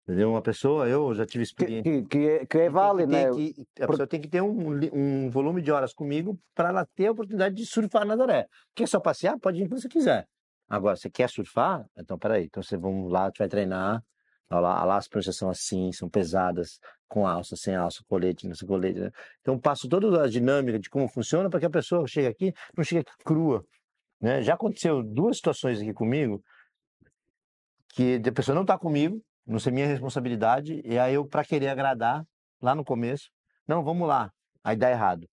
Entendeu? Uma pessoa, eu já tive experiência. Que, que, é, que é válido, né? Que, a pessoa tem que ter um, um volume de horas comigo para ela ter a oportunidade de surfar na Nazaré. Quer só passear? Pode ir quando você quiser. Agora, você quer surfar? Então, peraí. Então, você vamos lá, tu vai treinar. Lá, lá as pranchas são assim, são pesadas, com alça, sem alça, colete, não sei colete. Né? Então, passo toda a dinâmica de como funciona para que a pessoa chegue aqui, não chegue aqui crua. Né? Já aconteceu duas situações aqui comigo que a pessoa não está comigo, não sei minha responsabilidade, e aí eu, para querer agradar, lá no começo, não, vamos lá, aí dá errado.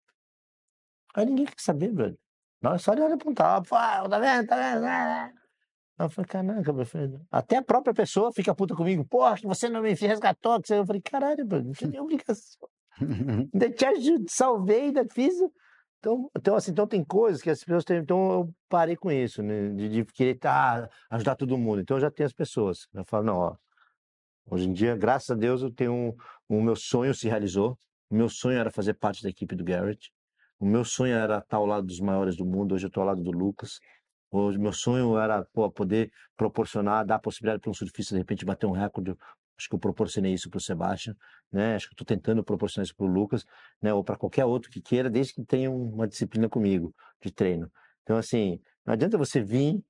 Aí ninguém quer saber, brother. Não, só de olhar apontar, tá vendo, tá vendo? Aí eu falei, caraca, meu filho. Até a própria pessoa fica puta comigo. Porra, que você não me resgatou. Que você... Eu falei, caralho, mano, não tinha obrigação. ainda te ajudei, salvei, ainda fiz. Então, então, assim, então tem coisas que as pessoas têm. Então eu parei com isso, né? De, de querer tá, ajudar todo mundo. Então eu já tenho as pessoas. Eu falo, não, ó. Hoje em dia, graças a Deus, eu tenho um, o meu sonho se realizou. O meu sonho era fazer parte da equipe do Garrett. O meu sonho era estar ao lado dos maiores do mundo. Hoje eu estou ao lado do Lucas. O meu sonho era pô, poder proporcionar, dar a possibilidade para um surfista de repente bater um recorde. Acho que eu proporcionei isso para o Sebastian, né? Acho que estou tentando proporcionar isso para o Lucas, né? Ou para qualquer outro que queira, desde que tenha uma disciplina comigo de treino. Então, assim, não adianta você vir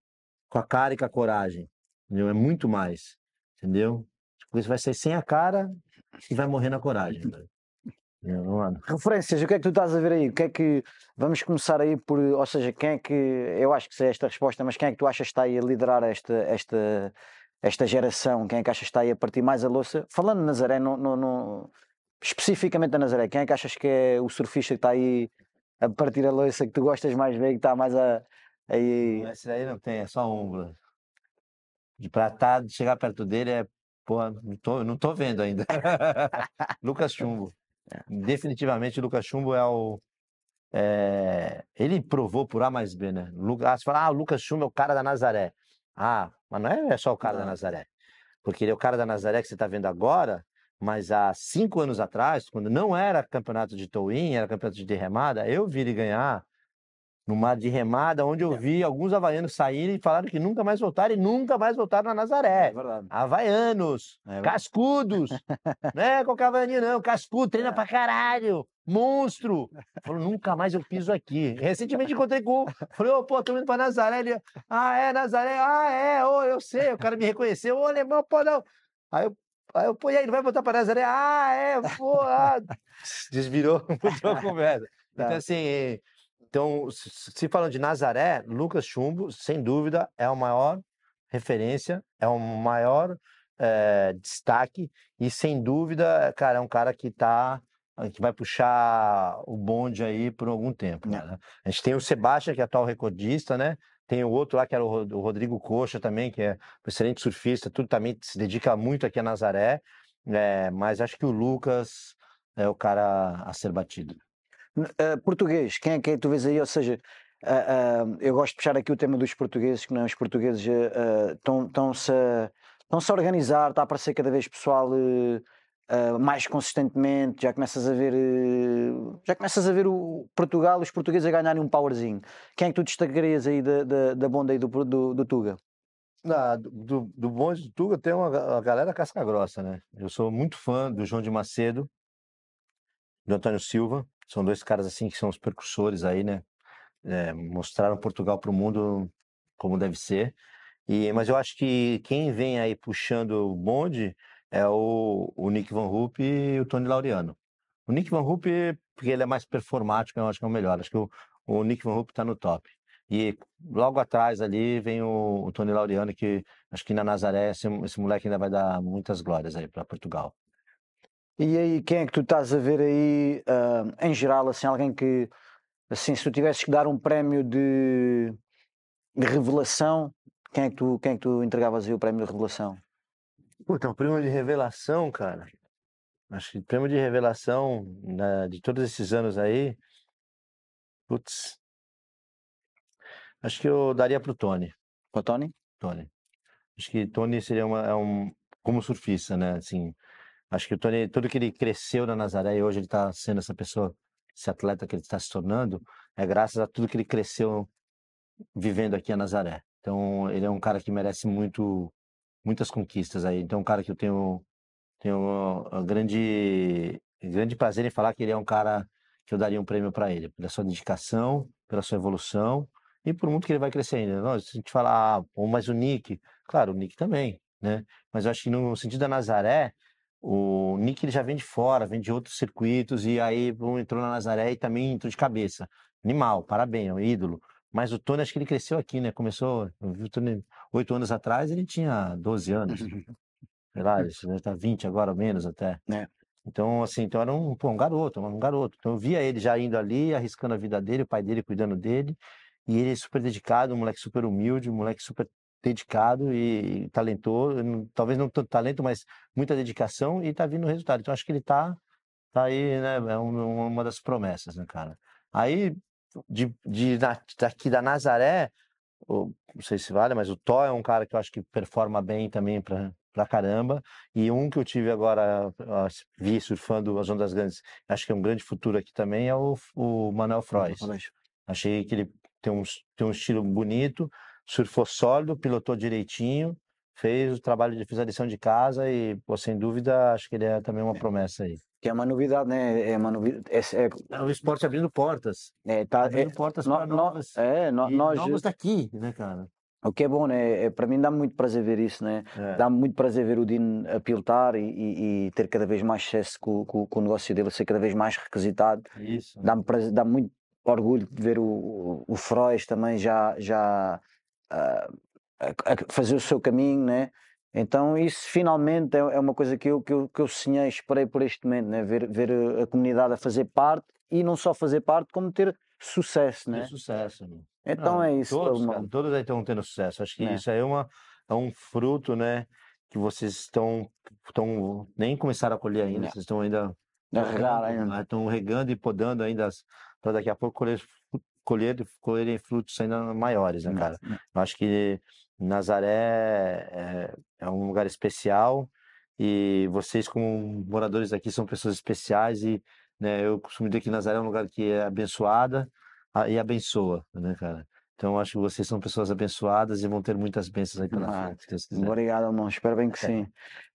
com a cara e com a coragem, entendeu? É muito mais, entendeu? Você vai sair sem a cara e vai morrer na coragem. Né? Referências, o que é que tu estás a ver aí? O que é que vamos começar aí por, ou seja, quem é que eu acho que sei esta resposta, mas quem é que tu achas que está aí a liderar esta, esta, esta geração, quem é que achas que está aí a partir mais a louça? Falando de Nazaré, no, no, no, especificamente da Nazaré, quem é que achas que é o surfista que está aí a partir a louça que tu gostas mais ver, que está mais a. Aí... Esse aí não tem, é só um. De pratar, de chegar perto dele é. Pô, não tô, não tô vendo ainda. Lucas Chumbo. É. Definitivamente, Lucas Chumbo é o. É, ele provou por A mais B, né? Ah, você fala, ah, o Lucas Chumbo é o cara da Nazaré. Ah, mas não é só o cara não. da Nazaré. Porque ele é o cara da Nazaré que você está vendo agora, mas há cinco anos atrás, quando não era campeonato de towing, era campeonato de remada, eu vi ele ganhar no mar de remada, onde eu é. vi alguns havaianos saírem e falaram que nunca mais voltaram e nunca mais voltaram na Nazaré. É verdade. Havaianos, é cascudos. não é qualquer havaianinho, não. Cascudo, treina é. pra caralho. Monstro. Falou, nunca mais eu piso aqui. Recentemente encontrei com Falei, ô, oh, pô, tô indo pra Nazaré. Ele, ah, é, Nazaré? Ah, é, ô, oh, eu sei. O cara me reconheceu. Ô, alemão, pô, não. Aí eu, aí eu, pô, e aí, não vai voltar pra Nazaré? Ah, é, pô, ah. Desvirou, mudou a conversa. Tá. Então, assim, então, se falando de Nazaré, Lucas Chumbo, sem dúvida, é o maior referência, é o maior é, destaque e sem dúvida, cara, é um cara que tá que vai puxar o bonde aí por algum tempo. Né? A gente tem o Sebastião, que é atual recordista, né? Tem o outro lá, que era o Rodrigo Coxa também, que é um excelente surfista, tudo também se dedica muito aqui a Nazaré, é, mas acho que o Lucas é o cara a ser batido. Uh, português, quem é que é, tu vês aí? Ou seja, uh, uh, eu gosto de puxar aqui o tema dos portugueses, que não, os portugueses estão-se a, a organizar, está a aparecer cada vez pessoal mais consistentemente, já começas a ver já começas a ver o Portugal, os portugueses a ganharem um powerzinho. Quem é que tu destacarias aí da, da, da bonda aí do, do, do Tuga? Ah, do, do bonde do Tuga tem uma, uma galera casca grossa, né? Eu sou muito fã do João de Macedo, do Antônio Silva, são dois caras assim que são os percursores aí, né? É, mostraram Portugal para o mundo como deve ser. E, mas eu acho que quem vem aí puxando o bonde é o, o Nick Van Hoop e o Tony Laureano. O Nick Van Hoop, porque ele é mais performático, eu acho que é o melhor. Acho que o, o Nick Van Hoop está no top. E logo atrás ali vem o, o Tony Laureano, que acho que na Nazaré esse, esse moleque ainda vai dar muitas glórias aí para Portugal. E aí, quem é que tu estás a ver aí, uh, em geral, assim, alguém que, assim, se tu tivesses que dar um prémio de, de revelação, quem é, que tu, quem é que tu entregavas aí o prémio de revelação? Puta, um prêmio de revelação, cara. Acho que o prêmio de revelação né, de todos esses anos aí, putz, acho que eu daria pro Tony. Pro Tony? Tony. Acho que Tony seria uma, é um, como surfista, né, assim, Acho que o Tony, tudo que ele cresceu na Nazaré e hoje ele está sendo essa pessoa, esse atleta que ele está se tornando, é graças a tudo que ele cresceu vivendo aqui a Nazaré. Então, ele é um cara que merece muito, muitas conquistas aí. Então, é um cara que eu tenho, tenho um grande, grande prazer em falar que ele é um cara que eu daria um prêmio para ele, pela sua dedicação, pela sua evolução e por muito que ele vai crescer ainda. Nós, se a gente falar, ah, mas o Nick, claro, o Nick também, né? Mas eu acho que no sentido da Nazaré, o Nick ele já vem de fora, vem de outros circuitos, e aí um, entrou na Nazaré e também entrou de cabeça. Animal, parabéns, é um ídolo. Mas o Tony, acho que ele cresceu aqui, né? Começou, eu vi o Tony oito anos atrás, ele tinha 12 anos. Sei lá, ele está 20 agora, menos até. É. Então, assim, então era um, pô, um garoto, um garoto. Então eu via ele já indo ali, arriscando a vida dele, o pai dele cuidando dele, e ele super dedicado, um moleque super humilde, um moleque super dedicado e talentoso, talvez não tanto talento, mas muita dedicação e está vindo o resultado. Então acho que ele está tá aí, né? É uma das promessas, né, cara? Aí de, de daqui da Nazaré, não sei se vale, mas o Tó é um cara que eu acho que performa bem também para pra caramba. E um que eu tive agora, vi surfando as ondas grandes, acho que é um grande futuro aqui também, é o, o Manuel Frois. Achei que ele tem um, tem um estilo bonito, surfou sólido, pilotou direitinho, fez o trabalho de fez a lição de casa e, pô, sem dúvida, acho que ele é também uma promessa aí. Que é uma novidade, né? É uma novidade. É, é... é o esporte abrindo portas. É, tá, abrindo é, portas para novas. É, no, nós. Novos daqui, né, cara? O que é bom, né? É, para mim dá muito prazer ver isso, né? É. Dá muito prazer ver o Dino a pilotar e, e, e, ter cada vez mais sucesso com, com, com, o negócio dele, ser cada vez mais requisitado. Isso. Dá-me dá muito orgulho de ver o, o, o Frois também já, já a, fazer o seu caminho, né? Então, isso finalmente é, é uma coisa que eu, que eu, que eu sonhei, esperei por este momento, né? ver, ver a comunidade a fazer parte e não só fazer parte, como ter sucesso, né? Ter sucesso. Né? Então Não, é isso, Todos, Salomão. cara, todos aí estão tendo sucesso. Acho que É. isso aí é, uma, é um fruto, né? Que vocês estão, estão nem começaram a colher ainda, Não. vocês estão A ainda. né, estão regando e podando ainda para daqui a pouco colher, colher, colherem frutos ainda maiores, né, cara? Eu acho que Nazaré é, é um lugar especial e vocês, como moradores daqui, são pessoas especiais e né, eu costumo dizer que Nazaré é um lugar que é abençoada a- e abençoa, né, cara? Então, acho que vocês são pessoas abençoadas e vão ter muitas bênçãos pela Ah, frente, se Deus quiser. Obrigado, irmão. Espero bem que É. sim.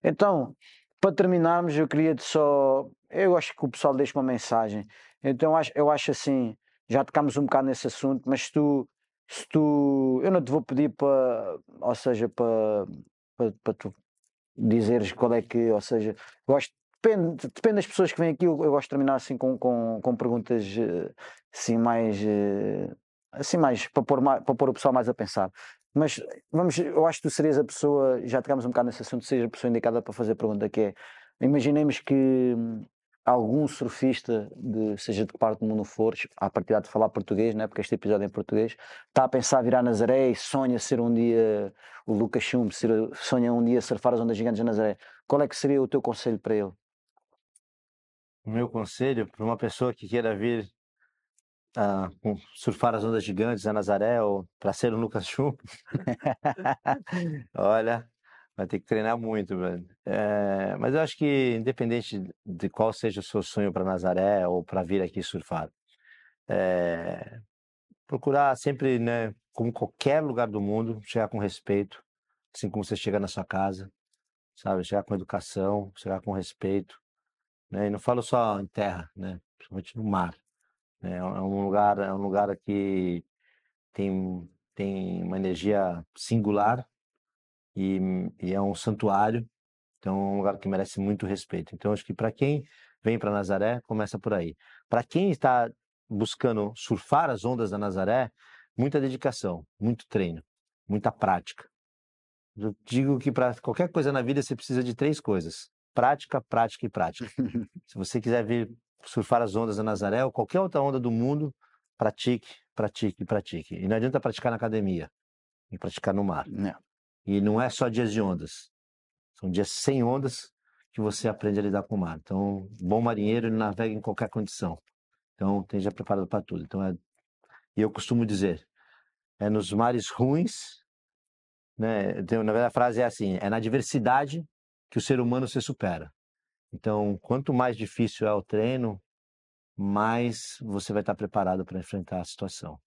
Então, para terminarmos, eu queria só. Eu acho que o pessoal deixa uma mensagem. Então, eu acho assim. Já tocámos um bocado nesse assunto, mas se tu. Se tu eu não te vou pedir para. Ou seja, para. Para, para tu dizeres qual é que. Ou seja, gosto. Depende, depende das pessoas que vêm aqui. Eu, eu gosto de terminar assim com, com, com perguntas eh, assim mais. eh, Assim mais para pôr, para pôr o pessoal mais a pensar. Mas vamos, eu acho que tu serias a pessoa, já tocámos um bocado nesse assunto, seja a pessoa indicada para fazer a pergunta que é, imaginemos que algum surfista, de, seja de que parte do mundo for, à partida de falar português, né, porque este episódio é em português, está a pensar virar Nazaré e sonha ser um dia o Lucas Chumbo, ser, sonha um dia surfar as ondas gigantes de Nazaré. Qual é que seria o teu conselho para ele? O meu conselho para uma pessoa que queira vir com- surfar as ondas gigantes a Nazaré ou para ser o Lucas Chumbo, olha, vai ter que treinar muito. É, mas eu acho que independente de qual seja o seu sonho para Nazaré ou para vir aqui surfar, é, procurar sempre, né, como qualquer lugar do mundo, chegar com respeito, assim como você chega na sua casa, sabe? Chegar com educação, chegar com respeito, né? E não falo só em terra, né? Principalmente no mar, né? É um lugar, é um lugar que tem tem uma energia singular e, e é um santuário, então é um lugar que merece muito respeito. Então acho que para quem vem para Nazaré, começa por aí. Para quem está buscando surfar as ondas da Nazaré, muita dedicação, muito treino, muita prática. Eu digo que para qualquer coisa na vida você precisa de três coisas: prática, prática e prática. Se você quiser vir surfar as ondas da Nazaré ou qualquer outra onda do mundo, pratique, pratique, pratique. E não adianta praticar na academia, e praticar no mar. Não. E não é só dias de ondas. São dias sem ondas que você aprende a lidar com o mar. Então, bom marinheiro, ele navega em qualquer condição. Então, esteja preparado para tudo. Então, é... e eu costumo dizer, é nos mares ruins, né? Então, na verdade, a frase é assim: é na diversidade que o ser humano se supera. Então, quanto mais difícil é o treino, mais você vai estar preparado para enfrentar a situação.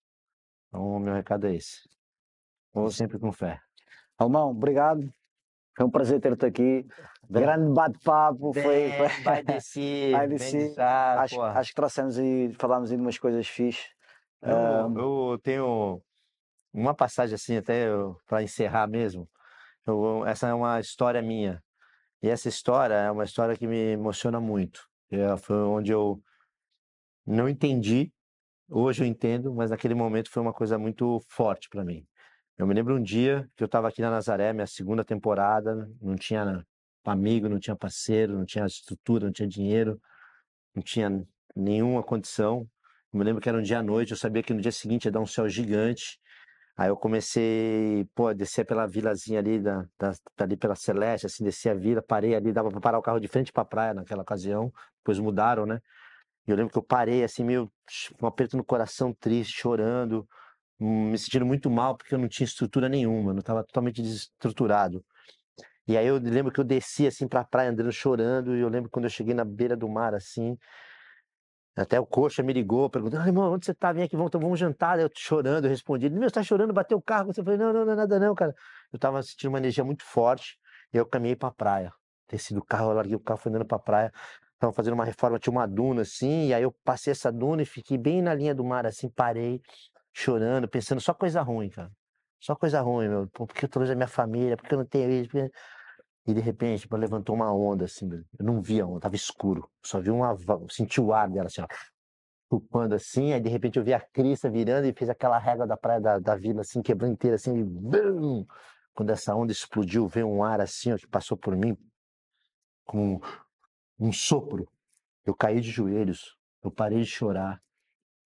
Então, o meu recado é esse. E sempre com fé. Alemão, obrigado. Foi um prazer ter-te aqui. Grande bate-papo. Foi, foi... Vai descer, Vai descer. Acho, acho que trouxemos aí, falámos de umas coisas fixes. Ah, Eu, eu tenho uma passagem assim, até para encerrar mesmo. Eu- essa é uma história minha. E essa história é uma história que me emociona muito. É, foi onde eu não entendi, hoje eu entendo, mas naquele momento foi uma coisa muito forte para mim. Eu me lembro um dia que eu estava aqui na Nazaré, minha segunda temporada, não tinha amigo, não tinha parceiro, não tinha estrutura, não tinha dinheiro, não tinha nenhuma condição. Eu me lembro que era um dia à noite, eu sabia que no dia seguinte ia dar um céu gigante. Aí eu comecei, pô, a descer pela vilazinha ali, da, da, ali pela Celeste, assim, desci a vila, parei ali, dava para parar o carro de frente para a praia naquela ocasião, depois mudaram, né? E eu lembro que eu parei, assim, meio um aperto no coração, triste, chorando, me sentindo muito mal porque eu não tinha estrutura nenhuma, eu estava totalmente desestruturado. E aí eu lembro que eu desci, assim, para a praia andando, chorando, e eu lembro quando eu cheguei na beira do mar, assim, até o coxa me ligou, perguntando, ah, irmão, onde você tá? Vem aqui, vamos, vamos jantar. Eu chorando, eu respondi, meu, você tá chorando, bateu o carro. Você falou, não, não, não nada não, cara. Eu tava sentindo uma energia muito forte e eu caminhei pra praia. Desci do carro, eu larguei o carro, fui andando pra praia. Estavam fazendo uma reforma, tinha uma duna assim, e aí eu passei essa duna e fiquei bem na linha do mar, assim, parei, chorando, pensando só coisa ruim, cara. Só coisa ruim, meu. Pô, Por que eu longe da minha família? Por que eu não tenho isso? Por que- E de repente, tipo, levantou uma onda, assim, velho. eu não via a onda, tava escuro. Só vi uma, senti o ar dela, assim, ó pulpando assim, aí de repente eu vi a crista virando e fez aquela régua da praia da, da vila, assim, quebrando inteira, assim, e quando essa onda explodiu, veio um ar assim, ó, que passou por mim, com um sopro. Eu caí de joelhos, eu parei de chorar.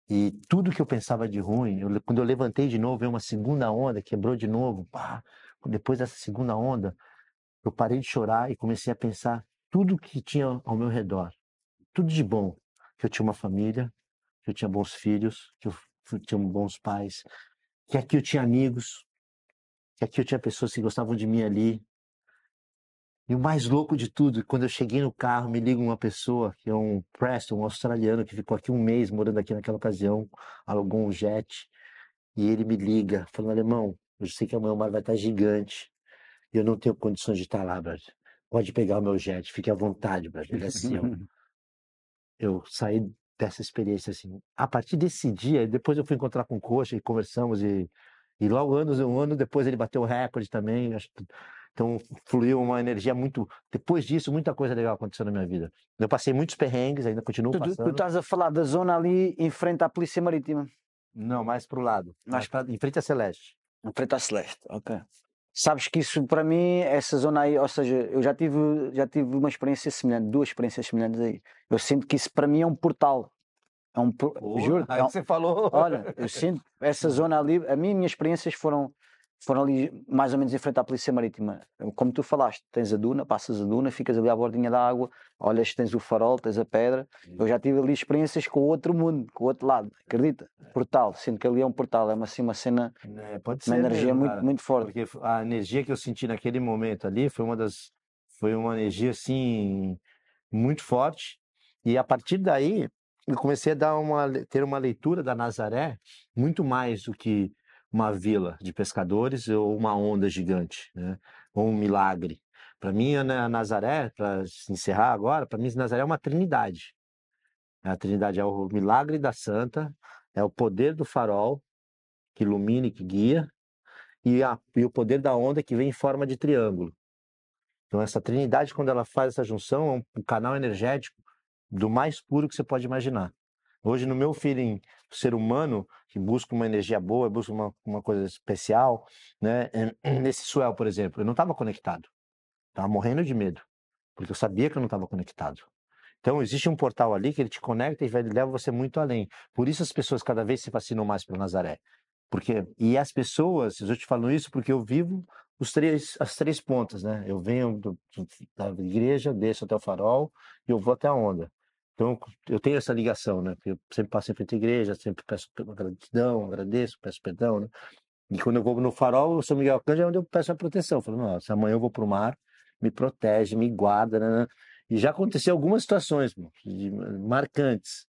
E tudo que eu pensava de ruim, eu, quando eu levantei de novo, veio uma segunda onda, quebrou de novo. Pá, depois dessa segunda onda, eu parei de chorar e comecei a pensar tudo que tinha ao meu redor. Tudo de bom. Que eu tinha uma família, que eu tinha bons filhos, que eu tinha bons pais, que aqui eu tinha amigos, que aqui eu tinha pessoas que gostavam de mim ali. E o mais louco de tudo, quando eu cheguei no carro, me liga uma pessoa, que é um Preston, um australiano, que ficou aqui um mês morando aqui naquela ocasião, alugou um jet, e ele me liga, falando, alemão, eu sei que amanhã o mar vai estar gigante, e eu não tenho condições de estar lá, brother. Pode pegar o meu jet, fique à vontade. Ele é assim, ó. eu saí dessa experiência assim. A partir desse dia, depois eu fui encontrar com o Coxa e conversamos e, e logo anos, um ano depois ele bateu o recorde também. Então fluiu uma energia muito. Depois disso, muita coisa legal aconteceu na minha vida. Eu passei muitos perrengues, ainda continuo tu, passando. Tu estás a falar da zona ali em frente à Polícia Marítima? Não, mais para o lado. Mais pra, em frente à Celeste. Em frente à Celeste, ok. Sabes que isso para mim, essa zona aí, ou seja, eu já tive, já tive uma experiência semelhante, duas experiências semelhantes aí. Eu sinto que isso para mim é um portal. É um, juro, aí é um, você falou. Olha, eu sinto essa zona ali, a mim, minhas experiências foram foram ali mais ou menos em frente à Polícia Marítima. Como tu falaste, tens a duna, passas a duna, ficas ali à bordinha da água, olhas, tens o farol, tens a pedra. Eu já tive ali experiências com o outro mundo, com o outro lado, acredita? Portal, sinto que ali é um portal, é uma, assim, uma cena, é, pode uma ser energia mesmo, muito, muito forte. Porque a energia que eu senti naquele momento ali foi uma das. Foi uma energia assim, muito forte. E a partir daí, eu comecei a dar uma, ter uma leitura da Nazaré muito mais do que uma vila de pescadores ou uma onda gigante, né? ou um milagre. Para mim, a Nazaré, para encerrar agora, para mim, Nazaré é uma trindade. A trindade é o milagre da santa, é o poder do farol que ilumina e que guia, e, a, e o poder da onda que vem em forma de triângulo. Então, essa trindade, quando ela faz essa junção, é um canal energético do mais puro que você pode imaginar. Hoje, no meu feeling, ser humano que busca uma energia boa, busca uma, uma coisa especial, né? Nesse swell, por exemplo, eu não estava conectado. Estava morrendo de medo, porque eu sabia que eu não estava conectado. Então, existe um portal ali que ele te conecta e leva você muito além. Por isso as pessoas cada vez se fascinam mais pelo Nazaré. Porque, e as pessoas, eu te falo isso porque eu vivo os três, as três pontas, né? Eu venho do, da igreja, desço até o farol e eu vou até a onda. Então, eu tenho essa ligação, né? Eu sempre passo em frente à igreja, sempre peço gratidão, agradeço, peço perdão, né? E quando eu vou no farol, o São Miguel Arcanjo é onde eu peço a proteção. Eu falo, nossa, amanhã eu vou para o mar, me protege, me guarda, né? E já aconteceu algumas situações de, marcantes.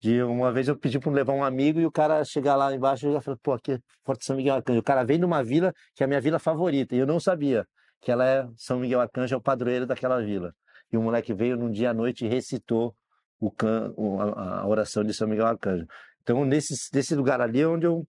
De uma vez eu pedi para levar um amigo e o cara chegar lá embaixo e já falou, pô, aqui é Forte São Miguel Arcanjo. O cara vem numa vila que é a minha vila favorita. E eu não sabia que ela é São Miguel Arcanjo, é o padroeiro daquela vila. E o moleque veio num dia à noite e recitou o can, a oração de São Miguel Arcanjo. Então, nesse, nesse lugar ali é onde eu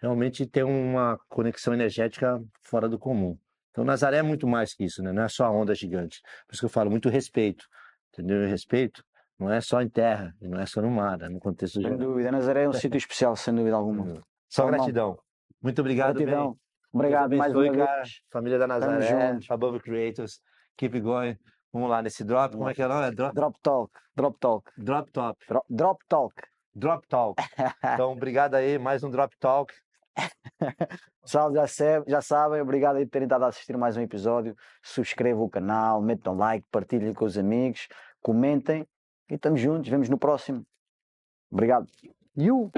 realmente tenho uma conexão energética fora do comum. Então, Nazaré é muito mais que isso, né? Não é só a onda gigante. Por isso que eu falo muito respeito, entendeu? Respeito não é só em terra, não é só no mar, é no contexto geral. Sem dúvida, Nazaré é um sítio especial, sem dúvida alguma. Só Bom, gratidão. Muito obrigado, Gratidão. Bem. Obrigado mais uma vez. Família da Nazaré. Above Creators, keep going. Vamos lá nesse drop, como é que é o nome? É drop, Drop Talk, Drop Talk, drop Top. Drop, drop Talk. Drop Talk. Então, obrigado aí, mais um Drop Talk. Pessoal, já, já sabem, obrigado aí por terem estado a assistir mais um episódio. Subscrevam o canal, metam like, partilhem com os amigos, comentem e estamos juntos. Vemos no próximo. Obrigado. You!